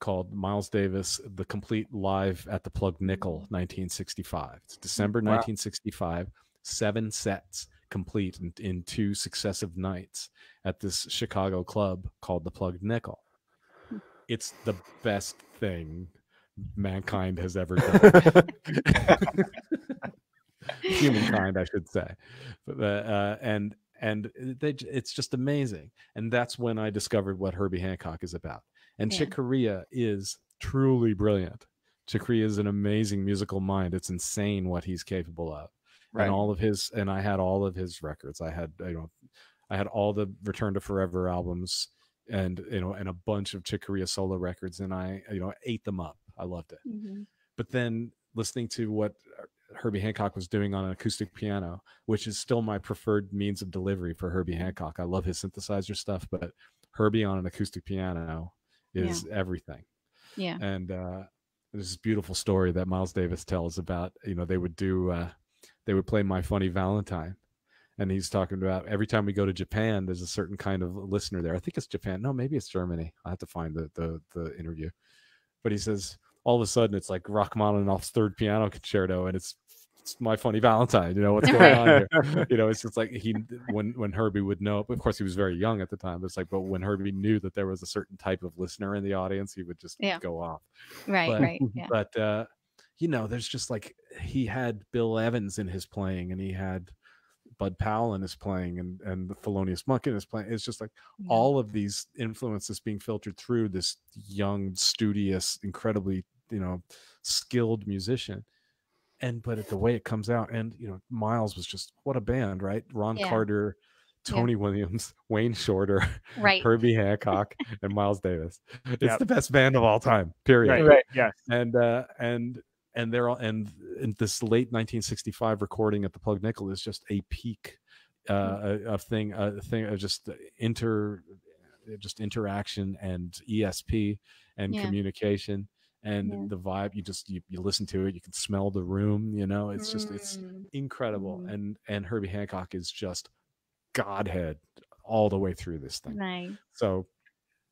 called Miles Davis: The Complete Live at the Plug Nickel, 1965. It's December Wow. 1965. Seven sets complete in, in two successive nights at this Chicago club called the Plug Nickel. It's the best thing mankind has ever done. humankind, I should say. But, uh, uh, and and they, it's just amazing. And that's when I discovered what Herbie Hancock is about. And Yeah. Chick Corea is truly brilliant. Chick Corea is an amazing musical mind. It's insane what he's capable of. Right. And all of his and I had all of his records. I had you know I had all the Return to Forever albums and you know and a bunch of Chick Corea solo records and I you know ate them up. I loved it Mhm. but then listening to what Herbie Hancock was doing on an acoustic piano, which is still my preferred means of delivery for Herbie Hancock. I love his synthesizer stuff, but Herbie on an acoustic piano is everything. Yeah. And uh, there's this beautiful story that Miles Davis tells about, you know, they would do, uh, they would play My Funny Valentine. And he's talking about every time we go to Japan, there's a certain kind of listener there. I think it's Japan. No, maybe it's Germany. I have to find the the, the interview. But he says all of a sudden it's like Rachmaninoff's third piano concerto, and it's, it's my funny Valentine. You know what's going on here? You know, it's just like he when when Herbie would know. Of course, he was very young at the time. But it's like, but when Herbie knew that there was a certain type of listener in the audience, he would just Yeah. go off. Right, But- right. Yeah. But uh, you know, there's just like he had Bill Evans in his playing, and he had Bud Powell in his playing, and and the Thelonious Monk in his playing. It's just like Yeah. all of these influences being filtered through this young, studious, incredibly you know skilled musician. And but at the way it comes out, and you know, Miles was just what a band, right? Ron Yeah. Carter, Yeah. Tony Williams, Wayne Shorter, Right. Herbie Hancock, and Miles Davis. It's Yep. the best band of all time. Period Right. Right. Yes. and uh and and they're all and, and this late 1965 recording at the plug nickel is just a peak uh a, a thing a thing of just inter just interaction and esp and Yeah. communication and Yeah. the vibe you just you, you listen to it you can smell the room you know it's just it's Mm. incredible Mhm. and and herbie hancock is just godhead all the way through this thing nice. so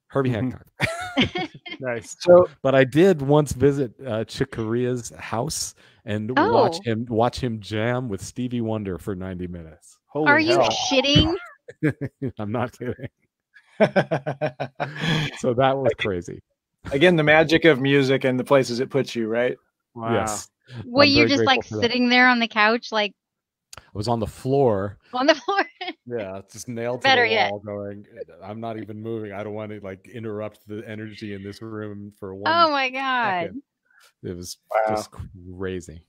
herbie Mhm. hancock Nice. So but I did once visit uh, Chick Corea's house and watch Oh. him watch him jam with Stevie Wonder for 90 minutes. Holy Are you shitting? I'm not kidding. So that was crazy. again, the magic of music and the places it puts you, right? Wow. Yes. Were I'm you just like sitting there on the couch, like was on the floor. on the floor? Yeah, just nailed to Better the yet. wall going, I'm not even moving. I don't want to like interrupt the energy in this room for one oh my god! second. It was Wow. just crazy.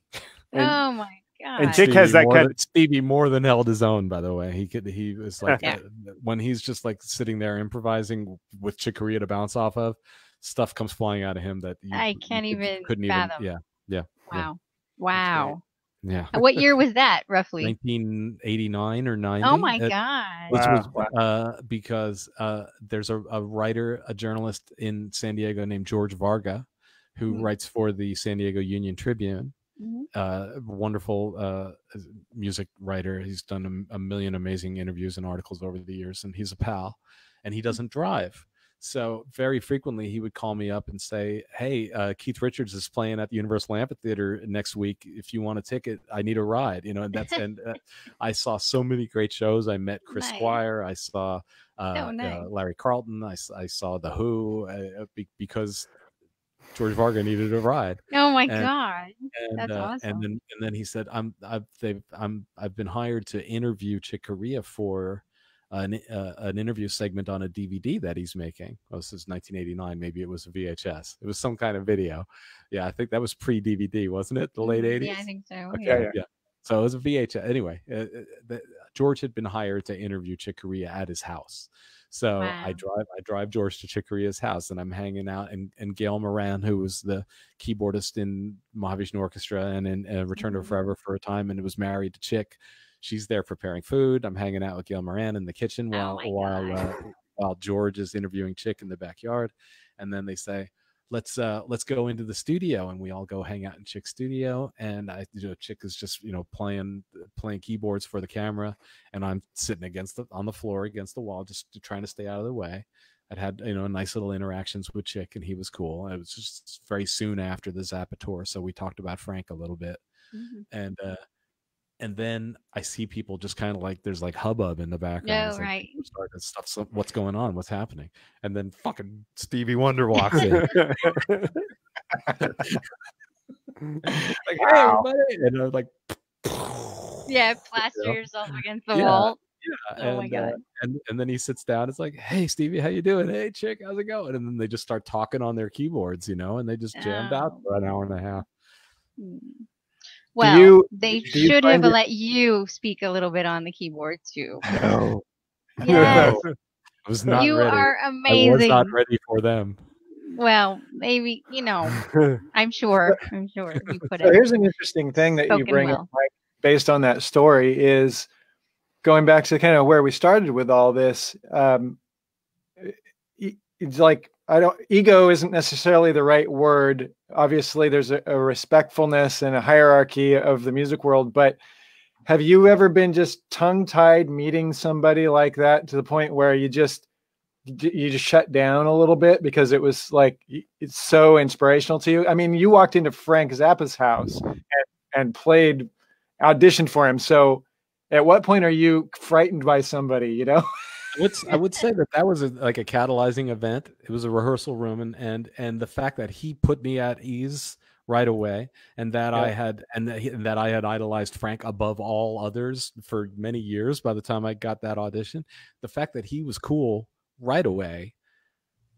And- oh my god! and Chick has that kind than, Stevie more than held his own, by the way. He could he was like Yeah. uh, when he's just like sitting there improvising with Chick to bounce off of, stuff comes flying out of him that you, I can't could- even couldn't fathom. even yeah wow, wow. Yeah what year was that roughly? 1989 or 90 Oh my god! which Wow. was uh, because uh, there's a, a writer, a journalist in San Diego named George Varga, who Mhm. writes for the San Diego Union Tribune. Mhm. Uh, wonderful uh, music writer. He's done a, a million amazing interviews and articles over the years, and he's a pal. And he doesn't drive, so very frequently he would call me up and say, "Hey, uh, Keith Richards is playing at the Universal Amphitheater next week. If you want a ticket, I need a ride." You know, and that's and uh, I saw so many great shows. I met Chris Nice. Squire. I saw uh, Oh, nice. uh, Larry Carlton. I saw The Who uh, because George Varga needed a ride. Oh my and- god! And, That's uh, awesome. And then and then he said, "I'm I've they've I'm I've been hired to interview Chick Corea for." An, uh, an interview segment on a DVD that he's making. Oh, this is 1989. Maybe it was a VHS. It was some kind of video. Yeah, I think that was pre DVD, wasn't it? The late 80s. Mm, Yeah, I think so. Okay, yeah. yeah. So it was a VHS. Anyway, uh, uh, the, George had been hired to interview Chick Corea at his house. So I drive, I drive George to Chick Corea's house, and I'm hanging out. And and Gayle Moran, who was the keyboardist in Mahavishnu Orchestra and in uh, Return to Mhm. Forever for a time, and was married to Chick. She's there preparing food. I'm hanging out with Gayle Moran in the kitchen Oh while my while uh, while George is interviewing Chick in the backyard, and then they say, let's uh let's go into the studio and we all go hang out in chick's studio and i you know chick is just you know playing playing keyboards for the camera and i'm sitting against the on the floor against the wall just trying to stay out of the way i'd had you know nice little interactions with chick and he was cool it was just very soon after the zappa tour so we talked about frank a little bit Mhm. and uh and then I see people just kind of like there's like hubbub in the background. No, like right. stuff. So what's going on? What's happening? And then fucking Stevie Wonder walks in. like, hey, everybody. And I was like, Yeah, plaster yourself against the Yeah, wall. Yeah, Oh my and, uh, God. and and then he sits down. It's like, "Hey, Stevie, how you doing? Hey, chick, how's it going?" And then they just start talking on their keyboards, you know, and they just jammed out Oh. for an hour and a half. Hmm. Well, you- they do you should have it- let you speak a little bit on the keyboard too. No, Yes, I was not you ready. are I was amazing. not ready for them. Well, maybe you know. I'm sure. I'm sure you put So it. here's an interesting thing that you spoken bring up. Mike, based on that story is going back to kind of where we started with all this. Um, it's like I don't ego isn't necessarily the right word. Obviously, there's a, a respectfulness and a hierarchy of the music world, but have you ever been just tongue tied meeting somebody like that to the point where you just you just shut down a little bit because it was like it's so inspirational to you. I mean, you walked into Frank Zappa's house and, and played, auditioned for him. So, at what point are you frightened by somebody? You know, I would, s- I would say that that was a, like a catalyzing event. It was a rehearsal room, and and and the fact that he put me at ease right away, and that I had and that, he, and that I had idolized Frank above all others for many years. By the time I got that audition, the fact that he was cool right away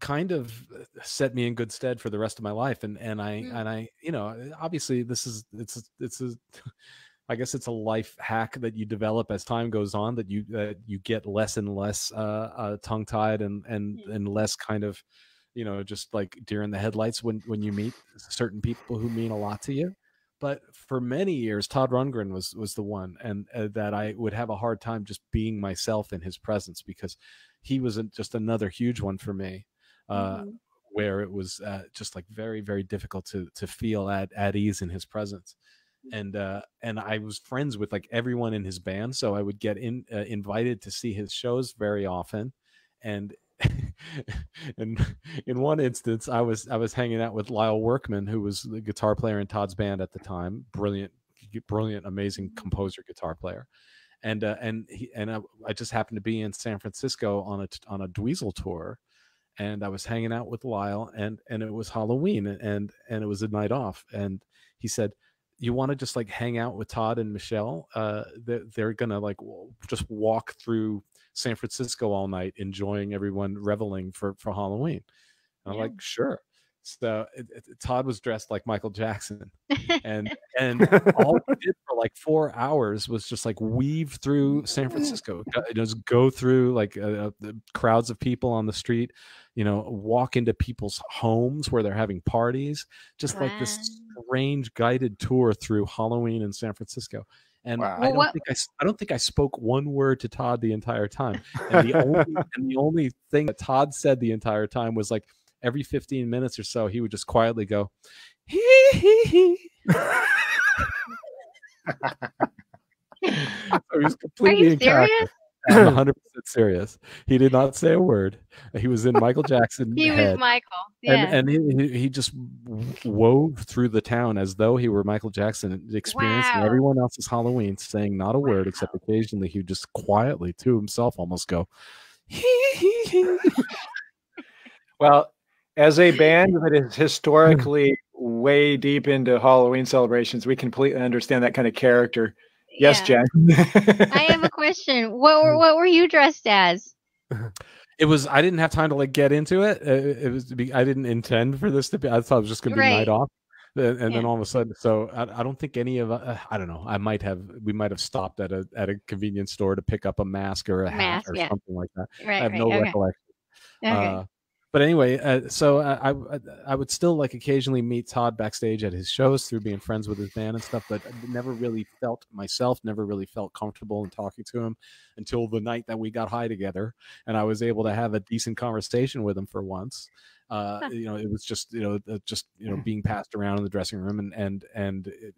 kind of uh, set me in good stead for the rest of my life and and i Mm. and i you know obviously this is it's it's a I guess it's a life hack that you develop as time goes on that you that you get less and less uh, uh, tongue tied and and and less kind of you know just like deer in the headlights when when you meet certain people who mean a lot to you. But for many years, Todd Rundgren was was the one, and uh, that I would have a hard time just being myself in his presence because he was a, just another huge one for me. Uh, Mhm. where it was uh, just like very very difficult to to feel at at ease in his presence and uh and i was friends with like everyone in his band so i would get in uh, invited to see his shows very often and and in one instance i was i was hanging out with lyle workman who was the guitar player in todd's band at the time brilliant brilliant amazing composer guitar player and uh, and he and I, I just happened to be in San Francisco on a on a Dweezil tour, and I was hanging out with Lyle, and and it was Halloween, and and it was a night off, and he said, "You want to just like hang out with Todd and Michelle? Uh, they're, they're gonna like w- just walk through San Francisco all night, enjoying everyone reveling for for Halloween." And I'm Yeah. like, "Sure." So it, it- Todd was dressed like Michael Jackson, and and all we did for like four hours was just like weave through San Francisco, just go through like uh, uh, the crowds of people on the street, you know, walk into people's homes where they're having parties, just like this Wow. Strange guided tour through Halloween in San Francisco. And Wow. I don't what- think I, I don't think I spoke one word to Todd the entire time. And the only and the only thing that Todd said the entire time was like every 15 minutes or so he would just quietly go hee hee hee. so was Are you serious? I'm 100 percent serious. He did not say a word. He was in Michael Jackson He was Michael. Yeah. and and he, he- he just wove through the town as though he were Michael Jackson, experiencing Wow. everyone else's Halloween, saying not a word except occasionally he would just quietly to himself almost go. "Hee hee hee." well, as a band that is historically way deep into Halloween celebrations, we completely understand that kind of character. Yes, Yeah. Jen. I have a question. What were what were you dressed as? It was. I didn't have time to like get into it. Uh, It was. Be, I didn't intend for this to be. I thought it was just going to be Right. night off, and then all of a sudden. So I, I don't think any of. Uh, I don't know. I might have. We might have stopped at a at a convenience store to pick up a mask or a hat Mask, or yeah. something like that. Right, I have right. no okay. recollection. okay. Uh, but anyway, uh, so I, I I would still like occasionally meet Todd backstage at his shows through being friends with his band and stuff, but I never really felt myself, never really felt comfortable in talking to him until the night that we got high together, and I was able to have a decent conversation with him for once. Uh, You know, it was just you know uh, just you know being passed around in the dressing room and and and. It,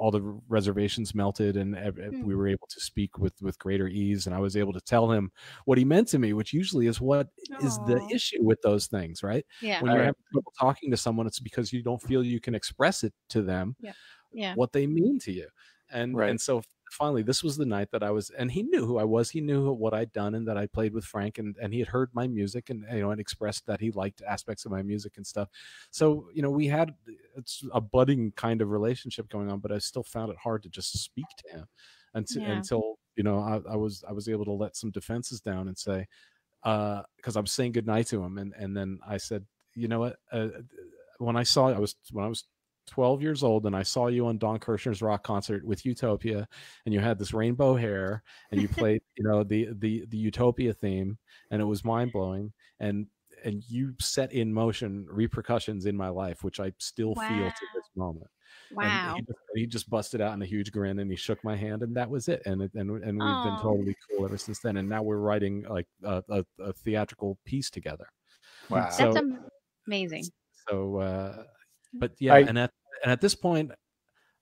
all the reservations melted and ev- ev- Hmm. we were able to speak with with greater ease and i was able to tell him what he meant to me which usually is what is the issue with those things right Yeah. when you're Right. having trouble talking to someone it's because you don't feel you can express it to them Yeah. what they mean to you and Right. and so finally, this was the night that I was, and he knew who I was. He knew what I'd done and that I played with Frank, and and he had heard my music and you know and expressed that he liked aspects of my music and stuff. So you know we had it's a budding kind of relationship going on, but I still found it hard to just speak to him until Yeah. until you know I, I was I was able to let some defenses down and say because I was saying goodnight to him, and and then I said, you know what, uh, when I saw I was when I was 12 years old and I saw you on Don Kirshner's rock concert with Utopia and you had this rainbow hair and you played, you know, the the the Utopia theme and it was mind-blowing and and you set in motion repercussions in my life which I still feel to this moment. And Wow. he, just, he just busted out in a huge grin and he shook my hand and that was it. And it, and and we've been totally cool ever since then. And now we're writing like a, a, a theatrical piece together. Wow. That's So- am- amazing. So, uh, but yeah, I- and at and at this point,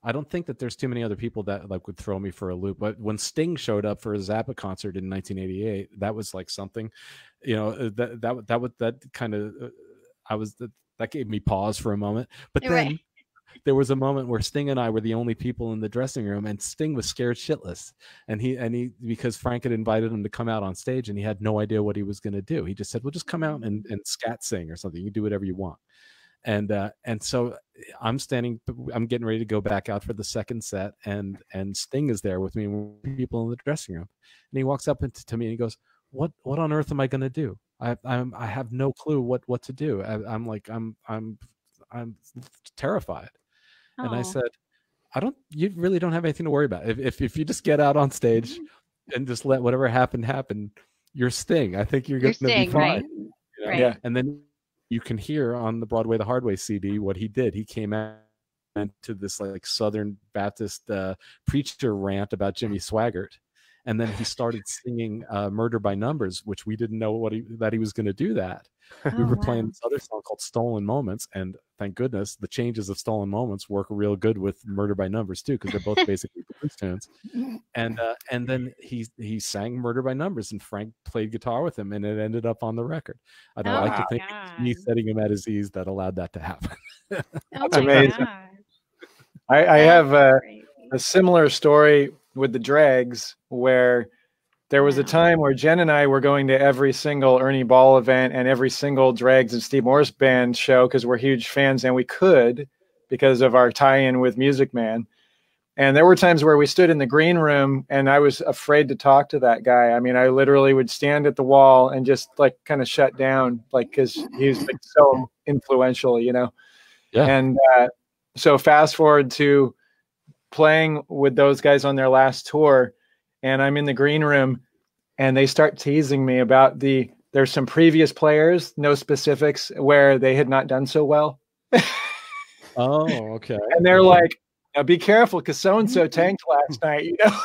I don't think that there's too many other people that like would throw me for a loop. But when Sting showed up for a Zappa concert in 1988, that was like something, you know, uh, that that that would that kind of uh, I was that that gave me pause for a moment. But You're then right. there was a moment where Sting and I were the only people in the dressing room, and Sting was scared shitless. And he and he because Frank had invited him to come out on stage, and he had no idea what he was going to do. He just said, "Well, just come out and and scat sing or something. You can do whatever you want." And uh, and so I'm standing, I'm getting ready to go back out for the second set, and and Sting is there with me, and people in the dressing room, and he walks up into, to me and he goes, "What what on earth am I going to do? I I'm I have no clue what what to do. I, I'm like I'm I'm I'm terrified." And I said, I don't, you really don't have anything to worry about. If, if, if you just get out on stage Mm-hmm. and just let whatever happen happen, you're Sting. I think you're You're going to be fine. right. you know? Right. Yeah. And then you can hear on the Broadway the Hard Way CD what he did. He came out into this like Southern Baptist uh, preacher rant about Jimmy Swaggart. And then he started singing uh, "Murder by Numbers," which we didn't know what he that he was going to do that we Oh, were playing this other song called Stolen Moments, and thank goodness the changes of Stolen Moments work real good with Murder by Numbers too, because they're both basically blues tunes. And uh, and then he he sang Murder by Numbers, and Frank played guitar with him, and it ended up on the record. I don't Oh like to my think it's me setting him at his ease that allowed that to happen. Oh That's amazing. gosh. I, I have a, a similar story with the Dregs where there was a time where Jen and I were going to every single Ernie Ball event and every single Dregs and Steve Morse band show because we're huge fans and we could because of our tie-in with Music Man. And there were times where we stood in the green room and I was afraid to talk to that guy. I mean, I literally would stand at the wall and just like kind of shut down, like because he's like so influential, you know. Yeah. And uh, so fast forward to playing with those guys on their last tour, and I'm in the green room, and they start teasing me about the there's some previous players, no specifics, where they had not done so well, oh, okay. and they're like, now "Be careful, because so and so mm-hmm. tanked last night." You know,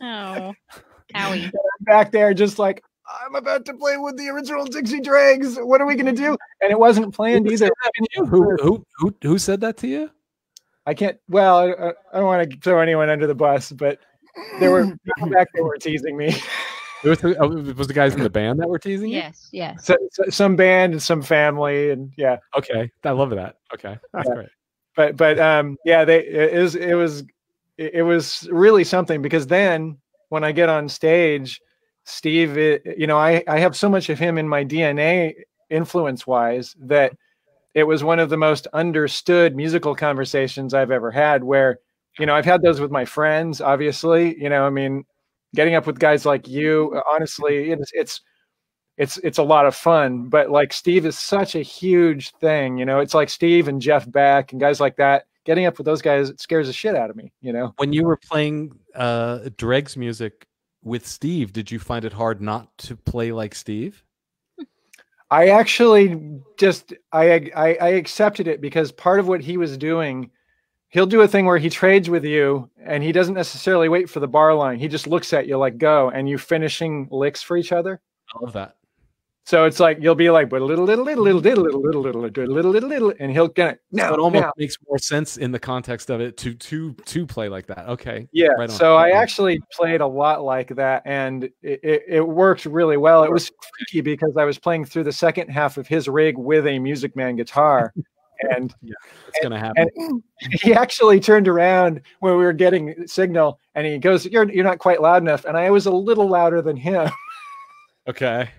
Oh, Howie. I'm back there just like. I'm about to play with the original Dixie Dregs. What are we gonna do? And it wasn't planned either. Who who who who said that to you? I can't. Well, I, I I don't want to throw anyone under the bus, but there were people back there were teasing me. It was, the- oh, it was the guys in the band that were teasing you. Yes, yes. so, so- some band and some family, and yeah. Okay, I love that. Okay, that's Yeah. great. But but um yeah, they it is it was it was it was really something because then when I get on stage, Steve, it, you know, I I have so much of him in my DNA influence wise that it was one of the most understood musical conversations I've ever had where you know I've had those with my friends obviously you know I mean getting up with guys like you honestly it's it's it's it's a lot of fun but like Steve is such a huge thing you know it's like Steve and Jeff Beck and guys like that getting up with those guys it scares the shit out of me you know When you were playing uh, Dregs music with Steve, did you find it hard not to play like Steve? I actually just I, I I accepted it because part of what he was doing, he'll do a thing where he trades with you and he doesn't necessarily wait for the bar line. He just looks at you like go and you finishing licks for each other. I love that. So it's like you'll be like, but a little little little little little little little little little little little little and he'll get it. No, it almost makes more sense in the context of it to to to play like that. Okay. Yeah. Right so I actually played a lot like that and it, it, it worked really well. It was tricky because I was playing through the second half of his rig with a Music Man guitar. and It's gonna happen. he actually turned around when we were getting signal, and he goes, "You're you're not quite loud enough," and I was a little louder than him. Okay.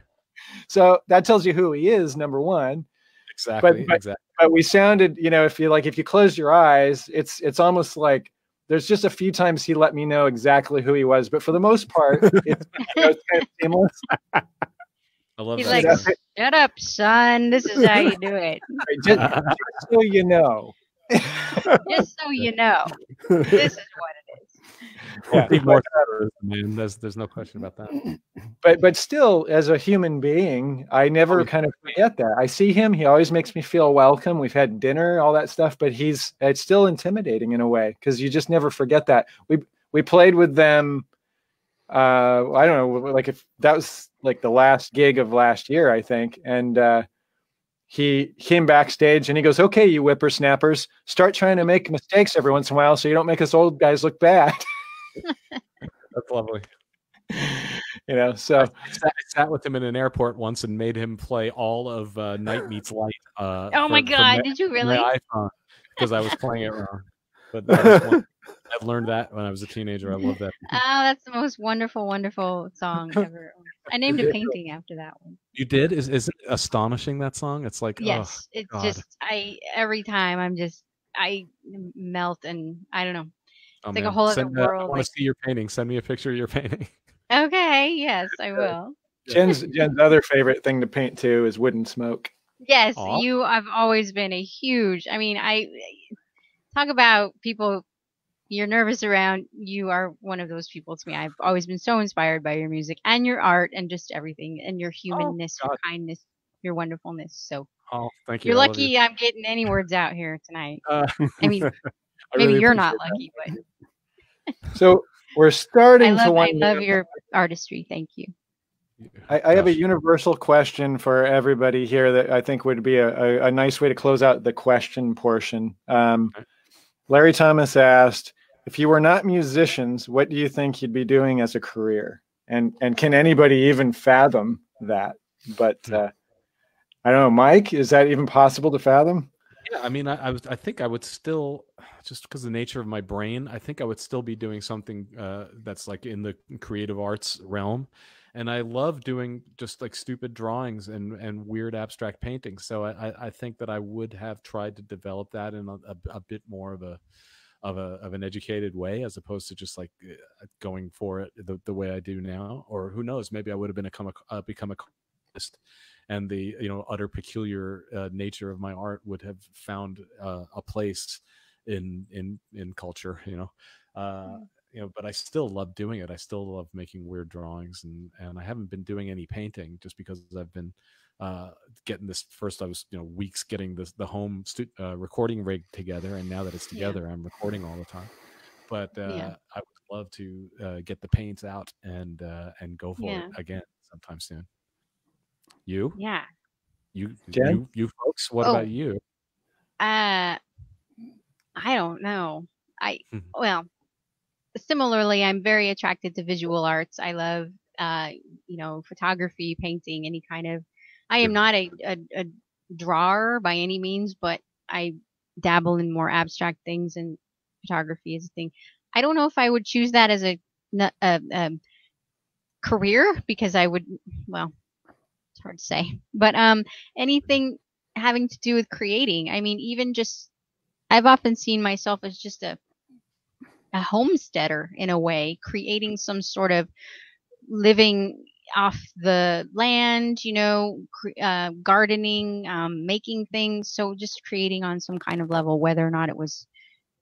So that tells you who he is, number one. Exactly. but- exactly. But we sounded, you know, if you like, if you close your eyes, it's it's almost like there's just a few times he let me know exactly who he was, but for the most part, it's, you know, kind of seamless. I love He's that. like, Yeah. shut up, son. This is how you do it. Just, just so you know. Just so you know, this is what it is. Yeah, Need more but, man. There's there's no question about that. but but still, as a human being, I never kind of forget that. I see him; he always makes me feel welcome. We've had dinner, all that stuff, but he's it's still intimidating in a way because you just never forget that. We we played with them. Uh, I don't know, like if that was like the last gig of last year, I think, and uh, he came backstage and he goes, "Okay, you whippersnappers, start trying to make mistakes every once in a while, so you don't make us old guys look bad." That's lovely. you know, so. I sat, I sat with him in an airport once and made him play all of uh, Night Meets Light. Uh, Oh my for- for God, ma- did you really? Because I was playing it wrong. But that was one- I've learned that when I was a teenager. I love that. Oh, that's the most wonderful, wonderful song ever. I named a painting after that one. You did? Is is it astonishing that song? It's like oh, Yes, it's God. just I every time I'm just I melt and I don't know. oh, like a man. whole other Send, I world, want like- to see your painting. Send me a picture of your painting. Okay, yes, I will. Jen's Jen's other favorite thing to paint too is wood and smoke. Yes, Aw. you. I've always been a huge. I mean, I talk about people you're nervous around. You are one of those people to me. I've always been so inspired by your music and your art and just everything and your humanness, your kindness, your wonderfulness. So Oh, thank you. you're I love you. lucky I'm getting any words out here tonight. Uh, I mean, I maybe really you're not appreciate lucky, but So we're starting I to love, I love down. your artistry. Thank you. I, I have a universal question for everybody here that I think would be a, a, a nice way to close out the question portion. Um, Larry Thomas asked, "If you were not musicians, what do you think you'd be doing as a career?" And and can anybody even fathom that? But uh, I don't know, Mike. Is that even possible to fathom? Yeah, I mean, I, I was. I think I would still, just because the nature of my brain, I think I would still be doing something uh, that's like in the creative arts realm, and I love doing just like stupid drawings and and weird abstract paintings. So I I- think that I would have tried to develop that in a, a, a bit more of a of a of an educated way as opposed to just like uh, going for it the, the way I do now. Or who knows, maybe I would have been become a uh, become a artist and the you know utter peculiar uh, nature of my art would have found uh, a place in in in culture you know uh you know but i still love doing it i still love making weird drawings and and i haven't been doing any painting just because i've been uh getting this first i was you know weeks getting this the home stu- uh, recording rig together and now that it's Yeah. together i'm recording all the time but uh Yeah. i would love to uh, get the paints out and uh and go for Yeah. it again sometime soon you Yeah. you Jen? you you folks what Oh. about you Uh, I don't know. I Mhm. well, similarly, I'm very attracted to visual arts. I love, uh, you know, photography, painting, any kind of. I am not a, a, a drawer by any means, but I dabble in more abstract things, and photography is a thing. I don't know if I would choose that as a a career because I would, well, it's hard to say, but um, anything having to do with creating. I mean, even just I've often seen myself as just a a homesteader in a way, creating some sort of living off the land, you know, cre- uh, gardening, um, making things. So just creating on some kind of level, whether or not it was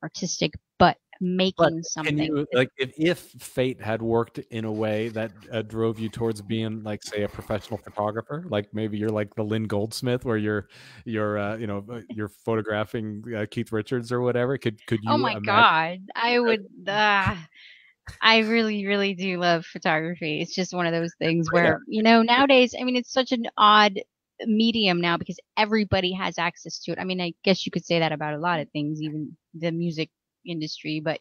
artistic, but making something. You like if, if fate had worked in a way that uh, drove you towards being like say a professional photographer, like maybe you're like the Lynn Goldsmith, where you're you're uh, you know uh, you're photographing uh, Keith Richards or whatever. Could could you? oh my imagine- god, I would. Uh, I really, really do love photography. It's just one of those things where you know nowadays. I mean, it's such an odd medium now because everybody has access to it. I mean, I guess you could say that about a lot of things, even the music industry. But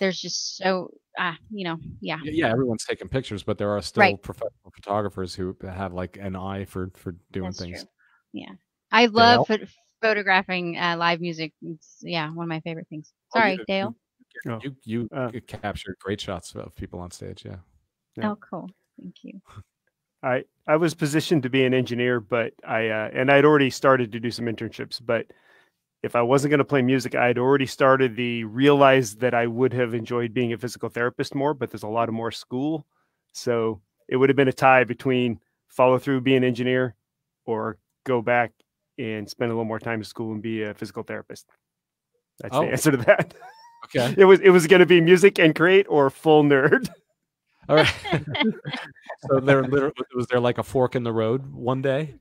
there's just so, ah, you know, yeah. Yeah, everyone's taking pictures, but there are still Right. professional photographers who have like an eye for for doing That's things. true. Yeah. I love pho- photographing uh, live music. It's, yeah, one of my favorite things. Oh, Sorry, Dale. Oh. You you Uh. captured great shots of people on stage. Yeah. Yeah. Oh, cool. Thank you. I I was positioned to be an engineer, but I uh, and I'd already started to do some internships. But if I wasn't going to play music, I'd already started the realize that I would have enjoyed being a physical therapist more. But there's a lot of more school, so it would have been a tie between follow through, be an engineer, or go back and spend a little more time in school and be a physical therapist. That's Oh. the answer to that. Okay. It was it was going to be music and create or full nerd. All right. so there literally was there like a fork in the road one day?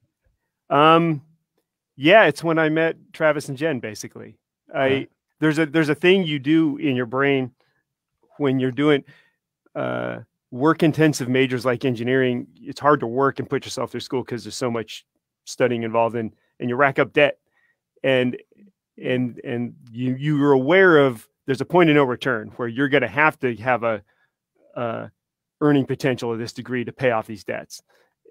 Um, yeah, it's when I met Travis and Jen. Basically, I Yeah. there's a there's a thing you do in your brain when you're doing uh, work intensive majors like engineering. It's hard to work and put yourself through school because there's so much studying involved, and and you rack up debt, and and and you you're aware of there's a point of no return where you're going to have to have a earning potential of this degree to pay off these debts,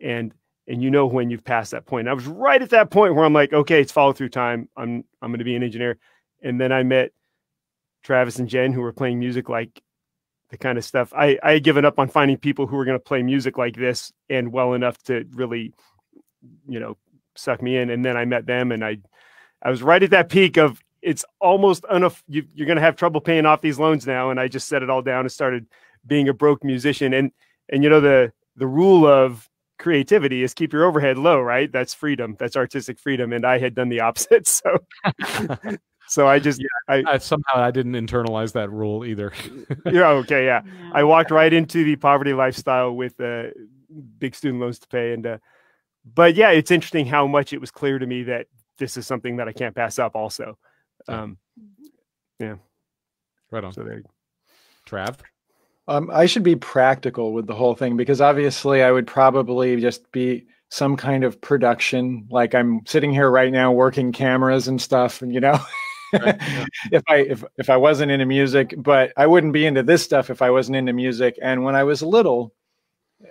and and you know when you've passed that point. And I was right at that point where I'm like, okay, it's follow through time. I'm I'm going to be an engineer, and then I met Travis and Jen who were playing music like the kind of stuff I I had given up on finding people who were going to play music like this and well enough to really, you know, suck me in. And then I met them, and I I was right at that peak of it's almost unaff- you, you're going to have trouble paying off these loans now, and I just set it all down and started being a broke musician. And and you know the the rule of creativity is keep your overhead low, right? That's freedom. That's artistic freedom. And I had done the opposite. So so I just I I, somehow I didn't internalize that rule either. yeah, okay, yeah. Yeah. I walked right into the poverty lifestyle with uh, big student loans to pay, and uh, but yeah, it's interesting how much it was clear to me that this is something that I can't pass up. Also, Yeah. um, right on. so there. Trav. Um, I should be practical with the whole thing because obviously I would probably just be some kind of production. Like I'm sitting here right now working cameras and stuff, and you know, Right, yeah. if I if if I wasn't into music, but I wouldn't be into this stuff if I wasn't into music. And when I was little,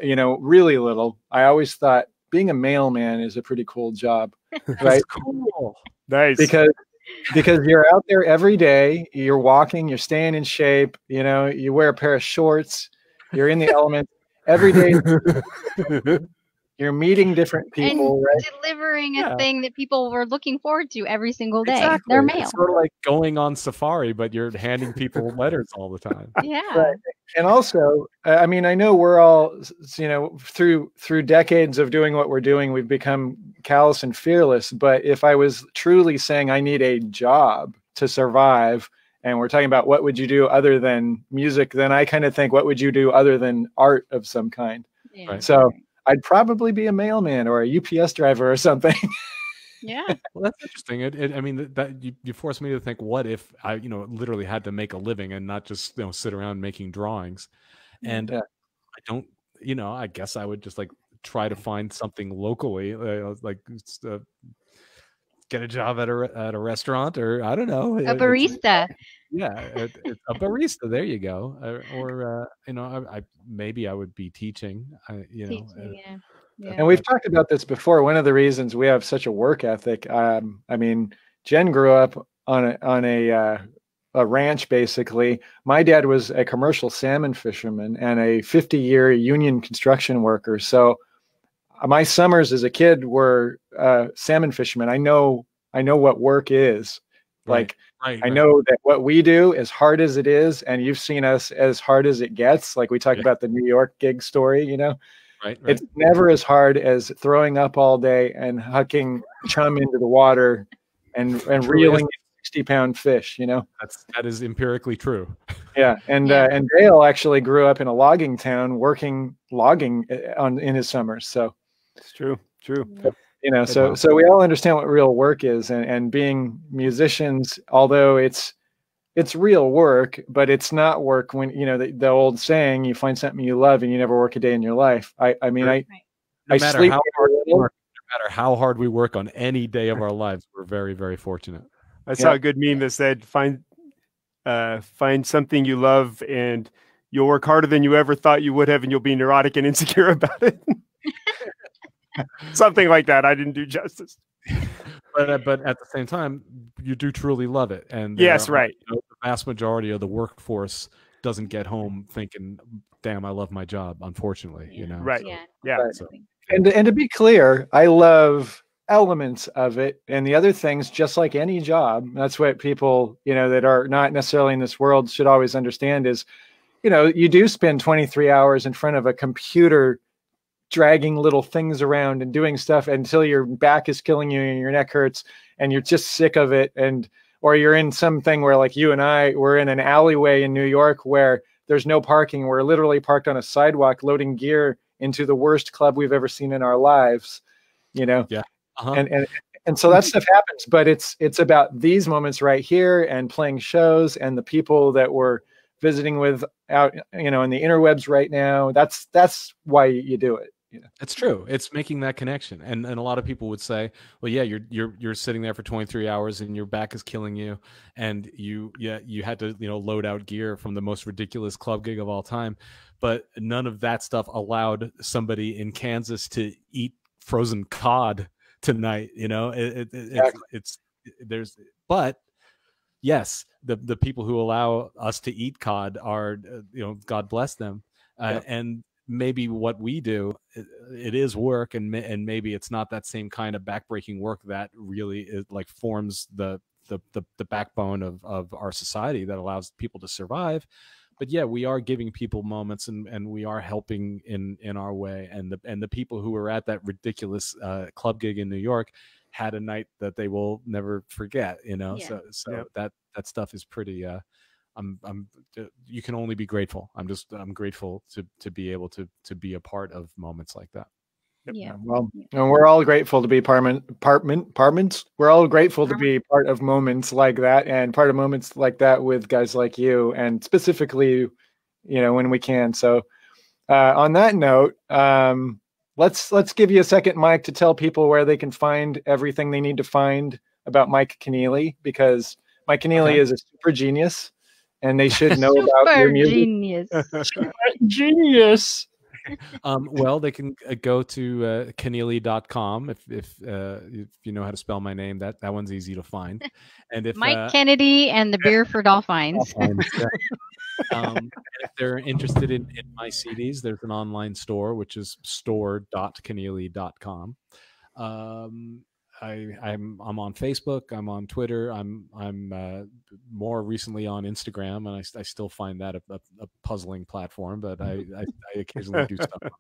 you know, really little, I always thought being a mailman is a pretty cool job, right? cool. Nice. because because you're out there every day you're walking you're staying in shape you know you wear a pair of shorts you're in the element every day you're meeting different people and right delivering a Yeah. thing that people were looking forward to every single day. Exactly. Their mail. It's sort of like going on safari, but you're handing people letters all the time. Yeah. Right. and also i mean i know we're all you know through through decades of doing what we're doing we've become callous and fearless but if i was truly saying i need a job to survive and we're talking about what would you do other than music then i kind of think what would you do other than art of some kind Yeah. Right. so i'd probably be a mailman or a ups driver or something Yeah. Well, that's interesting. It, it, I mean, that, that you, you forced me to think, what if I, you know, literally had to make a living and not just, you know, sit around making drawings? And Yeah. I don't, you know, I guess I would just like try to find something locally, uh, like uh, get a job at a at a restaurant or I don't know, A it- it's- barista. yeah, it, it- a barista. There you go. Or, or uh, you know, I, I maybe I would be teaching. I, you know, uh, yeah. Yeah. And we've talked about this before. One of the reasons we have such a work ethic. Um, I mean, Jen grew up on a on a uh, a ranch basically. My dad was a commercial salmon fisherman and a 50 year union construction worker. So uh, my summers as a kid were uh, salmon fishermen. I know I know what work is. Like right, I right. know that what we do, as hard as it is, and you've seen us as hard as it gets. Like we talk Yeah. about the New York gig story, you know right, it's never as hard as throwing up all day and hucking chum into the water and and Truly reeling 60 pound fish you know That's that is empirically true. yeah and Yeah. Uh, and dale actually grew up in a logging town working logging uh, on in his summers so It's true. True. you know so so we all understand what real work is and and being musicians although it's it's real work but it's not work when you know the, the old saying you find something you love and you never work a day in your life i i mean i No I sleep how hard we work, no matter how hard we work on any day of our lives, we're very, very fortunate. I Yeah. saw a good meme that said, "Find, uh, find something you love, and you'll work harder than you ever thought you would have, and you'll be neurotic and insecure about it." something like that. I didn't do justice. but uh, but at the same time, you do truly love it, and Yes, are- right. you know, the vast majority of the workforce doesn't get home thinking, "Damn, I love my job." Unfortunately, you know. Right. so- Yeah. Yeah. So- and and to be clear, I love elements of it and the other things just like any job that's what people you know that are not necessarily in this world should always understand is you know you do spend 23 hours in front of a computer dragging little things around and doing stuff until your back is killing you and your neck hurts and you're just sick of it. And or you're in something where like you and I we're in an alleyway in New York where there's no parking. We're literally parked on a sidewalk loading gear into the worst club we've ever seen in our lives you know? Uh-huh. and and and so that stuff happens but it's it's about these moments right here and playing shows and the people that we're visiting with out you know in the interwebs right now. That's that's why you do it know It's true. It's making that connection, and and a lot of people would say, "Well, yeah, you're you're you're sitting there for 23 hours, and your back is killing you, and you yeah you had to you know load out gear from the most ridiculous club gig of all time, but none of that stuff allowed somebody in Kansas to eat frozen cod tonight. You know, it, it, it- it's, Exactly. it's there's but yes, the the people who allow us to eat cod are uh, you know God bless them, uh, Yep. and maybe what we do it, it is work and and maybe it's not that same kind of backbreaking work that really is, like forms the, the the the backbone of of our society that allows people to survive but yeah we are giving people moments and and we are helping in in our way and the and the people who were at that ridiculous uh, club gig in New York had a night that they will never forget you know Yeah. so so Yep. that that stuff is pretty uh I'm I'm uh, you can only be grateful. I'm just I'm grateful to to be able to to be a part of moments like that. Yeah. well and we're all grateful to be parment apartment parments we're all grateful to be part of moments like that and part of moments like that with guys like you and specifically you know when we can so uh, on that note um, let's let's give you a second mike to tell people where they can find everything they need to find about mike keneally because mike keneally Okay. is a super genius and they should know about your music genius. genius Um, well, they can uh, go to uh, Keneally.com if if uh, if you know how to spell my name. That that one's easy to find. And if Mike uh, Keneally and the Beer for Dolphins. and, um, if they're interested in, in my CDs, there's an online store which is store.keneally.com. Um, I, I'm I'm on Facebook. I'm on Twitter. I'm I'm uh, more recently on Instagram, and I, I still find that a, a, a puzzling platform. But I, I, I occasionally do stuff.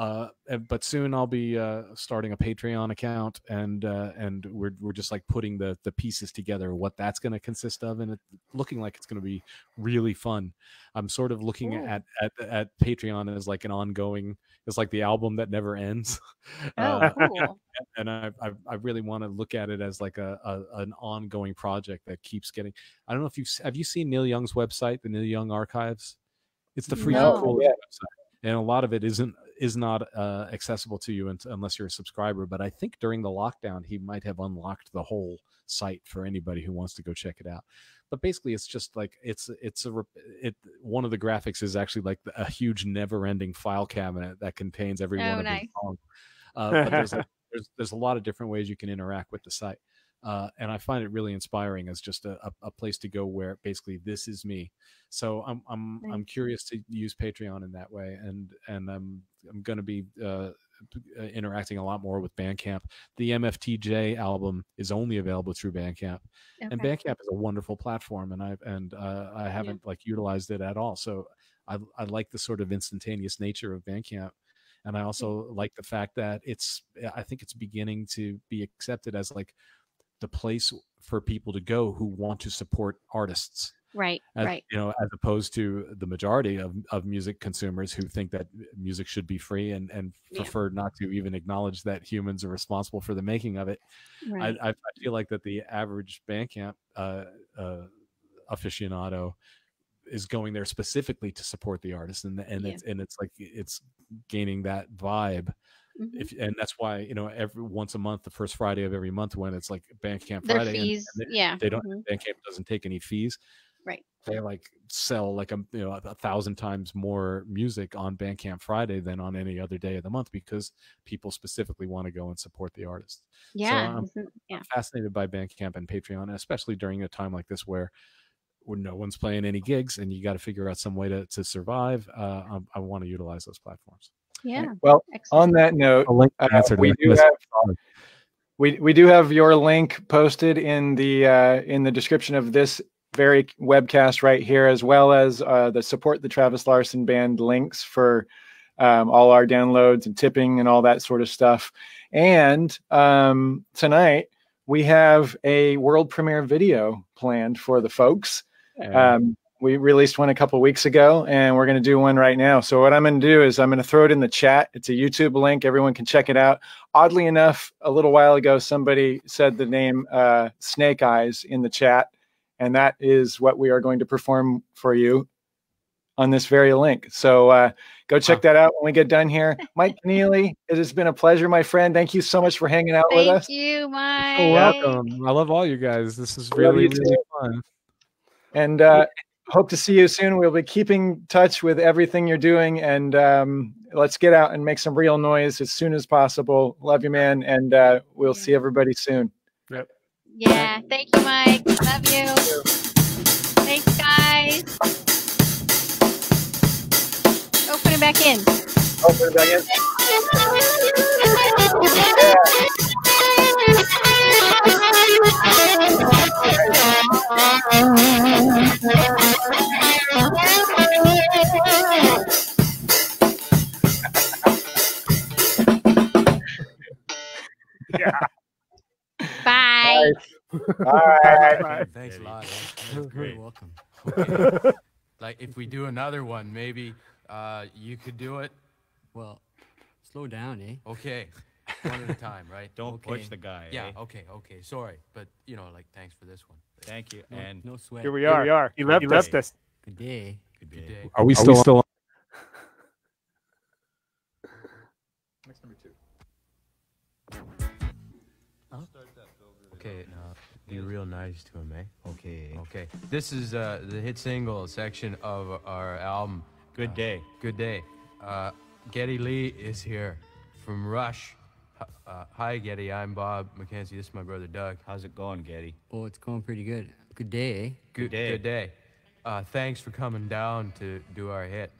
On there. Uh, but soon I'll be uh, starting a Patreon account, and uh, and we're we're just like putting the the pieces together, what that's going to consist of, and it's looking like it's going to be really fun. I'm sort of looking Cool. at, at at Patreon as like an ongoing. It's like the album that never ends. Oh, Uh, cool. and I, I I really want to look at it as like a, a an ongoing project that keeps getting. I don't know if you've have you seen Neil Young's website, the Neil Young Archives. It's the free No. coolest Yeah. website, and a lot of it isn't is not uh, accessible to you unless you're a subscriber. But I think during the lockdown, he might have unlocked the whole site for anybody who wants to go check it out. But basically, it's just like it's it's a rep- it. One of the graphics is actually like a huge, never-ending file cabinet that contains every Oh, one of nice. his songs. Uh, but there's there's there's a lot of different ways you can interact with the site. Uh, and I find it really inspiring as just a, a, place to go where basically this is me. So I'm I'm I'm curious to use Patreon in that way, and and I'm I'm going to be uh, uh, interacting a lot more with Bandcamp. The MFTJ album is only available through Bandcamp, and Bandcamp is a wonderful platform, and I and uh, I haven't like utilized it at all. So I I like the sort of instantaneous nature of Bandcamp, and I also like the fact that it's I think it's beginning to be accepted as like the place for people to go who want to support artists Right, as, right. you know as opposed to the majority of, of music consumers who think that music should be free and and Yeah. prefer not to even acknowledge that humans are responsible for the making of it right. I, I feel like that the average Bandcamp uh, uh, aficionado is going there specifically to support the artist, and and Yeah. it's and it's like it's gaining that vibe. Mhm. If and that's why you know every once a month, the first Friday of every month, when it's like Bandcamp Their Friday, fees, and they, yeah. they don't mhm. Bandcamp doesn't take any fees. Right. they like sell like a you know a, thousand times more music on Bandcamp Friday than on any other day of the month because people specifically want to go and support the artist. Yeah. um, isn't- yeah. Fascinated by Bandcamp and Patreon, especially during a time like this where when no one's playing any gigs and you got to figure out some way to, to survive. Uh, I, I want to utilize those platforms. Yeah. Well, Excellent. on that note, A link uh, answered we do question. have we we do have your link posted in the uh, in the description of this very webcast right here, as well as uh, the support the Travis Larson band links for um, all our downloads and tipping and all that sort of stuff. And um, tonight we have a world premiere video planned for the folks. Um, we released one a couple weeks ago, and we're going to do one right now. So what I'm going to do is I'm going to throw it in the chat. It's a YouTube link. Everyone can check it out. Oddly enough, a little while ago, somebody said the name uh, Snake Eyes in the chat, and that is what we are going to perform for you on this very link. So uh, go check that out when we get done here. Mike Neely, it has been a pleasure, my friend. Thank you so much for hanging out with us Thank you, Mike. You're welcome. I love all you guys. This is really really fun. and uh, hope to see you soon. We'll be keeping touch with everything you're doing, and um, let's get out and make some real noise as soon as possible. Love you, man, and uh, we'll see everybody soon. Yeah. Thank you, Mike. Love you. Thanks, guys. Put it back in. Put it back in. Yeah. Bye. All right. Thanks a lot. eh? That's great. welcome. Okay. like if we do another one, maybe uh, you could do it. Well, slow down, eh? Okay, one at a time, right? Don't okay. push the guy. Yeah. eh? Okay. Okay. Sorry, but you know, like, thanks for this one. Thank you. And no sweat. Here we are. we are. He left, He left left. us. Good day. good Good day. day. Are we still still Okay, now be real nice to him, eh? Okay. Okay. This is uh, the hit single section of our album. Good day. Good day. Uh, Geddy Lee is here from Rush. H- Uh, hi, Geddy. I'm Bob McKenzie. This is my brother Doug. How's it going, Geddy? Oh, it's going pretty good. Good day, eh? Good, day. Good day. Uh, thanks for coming down to do our hit.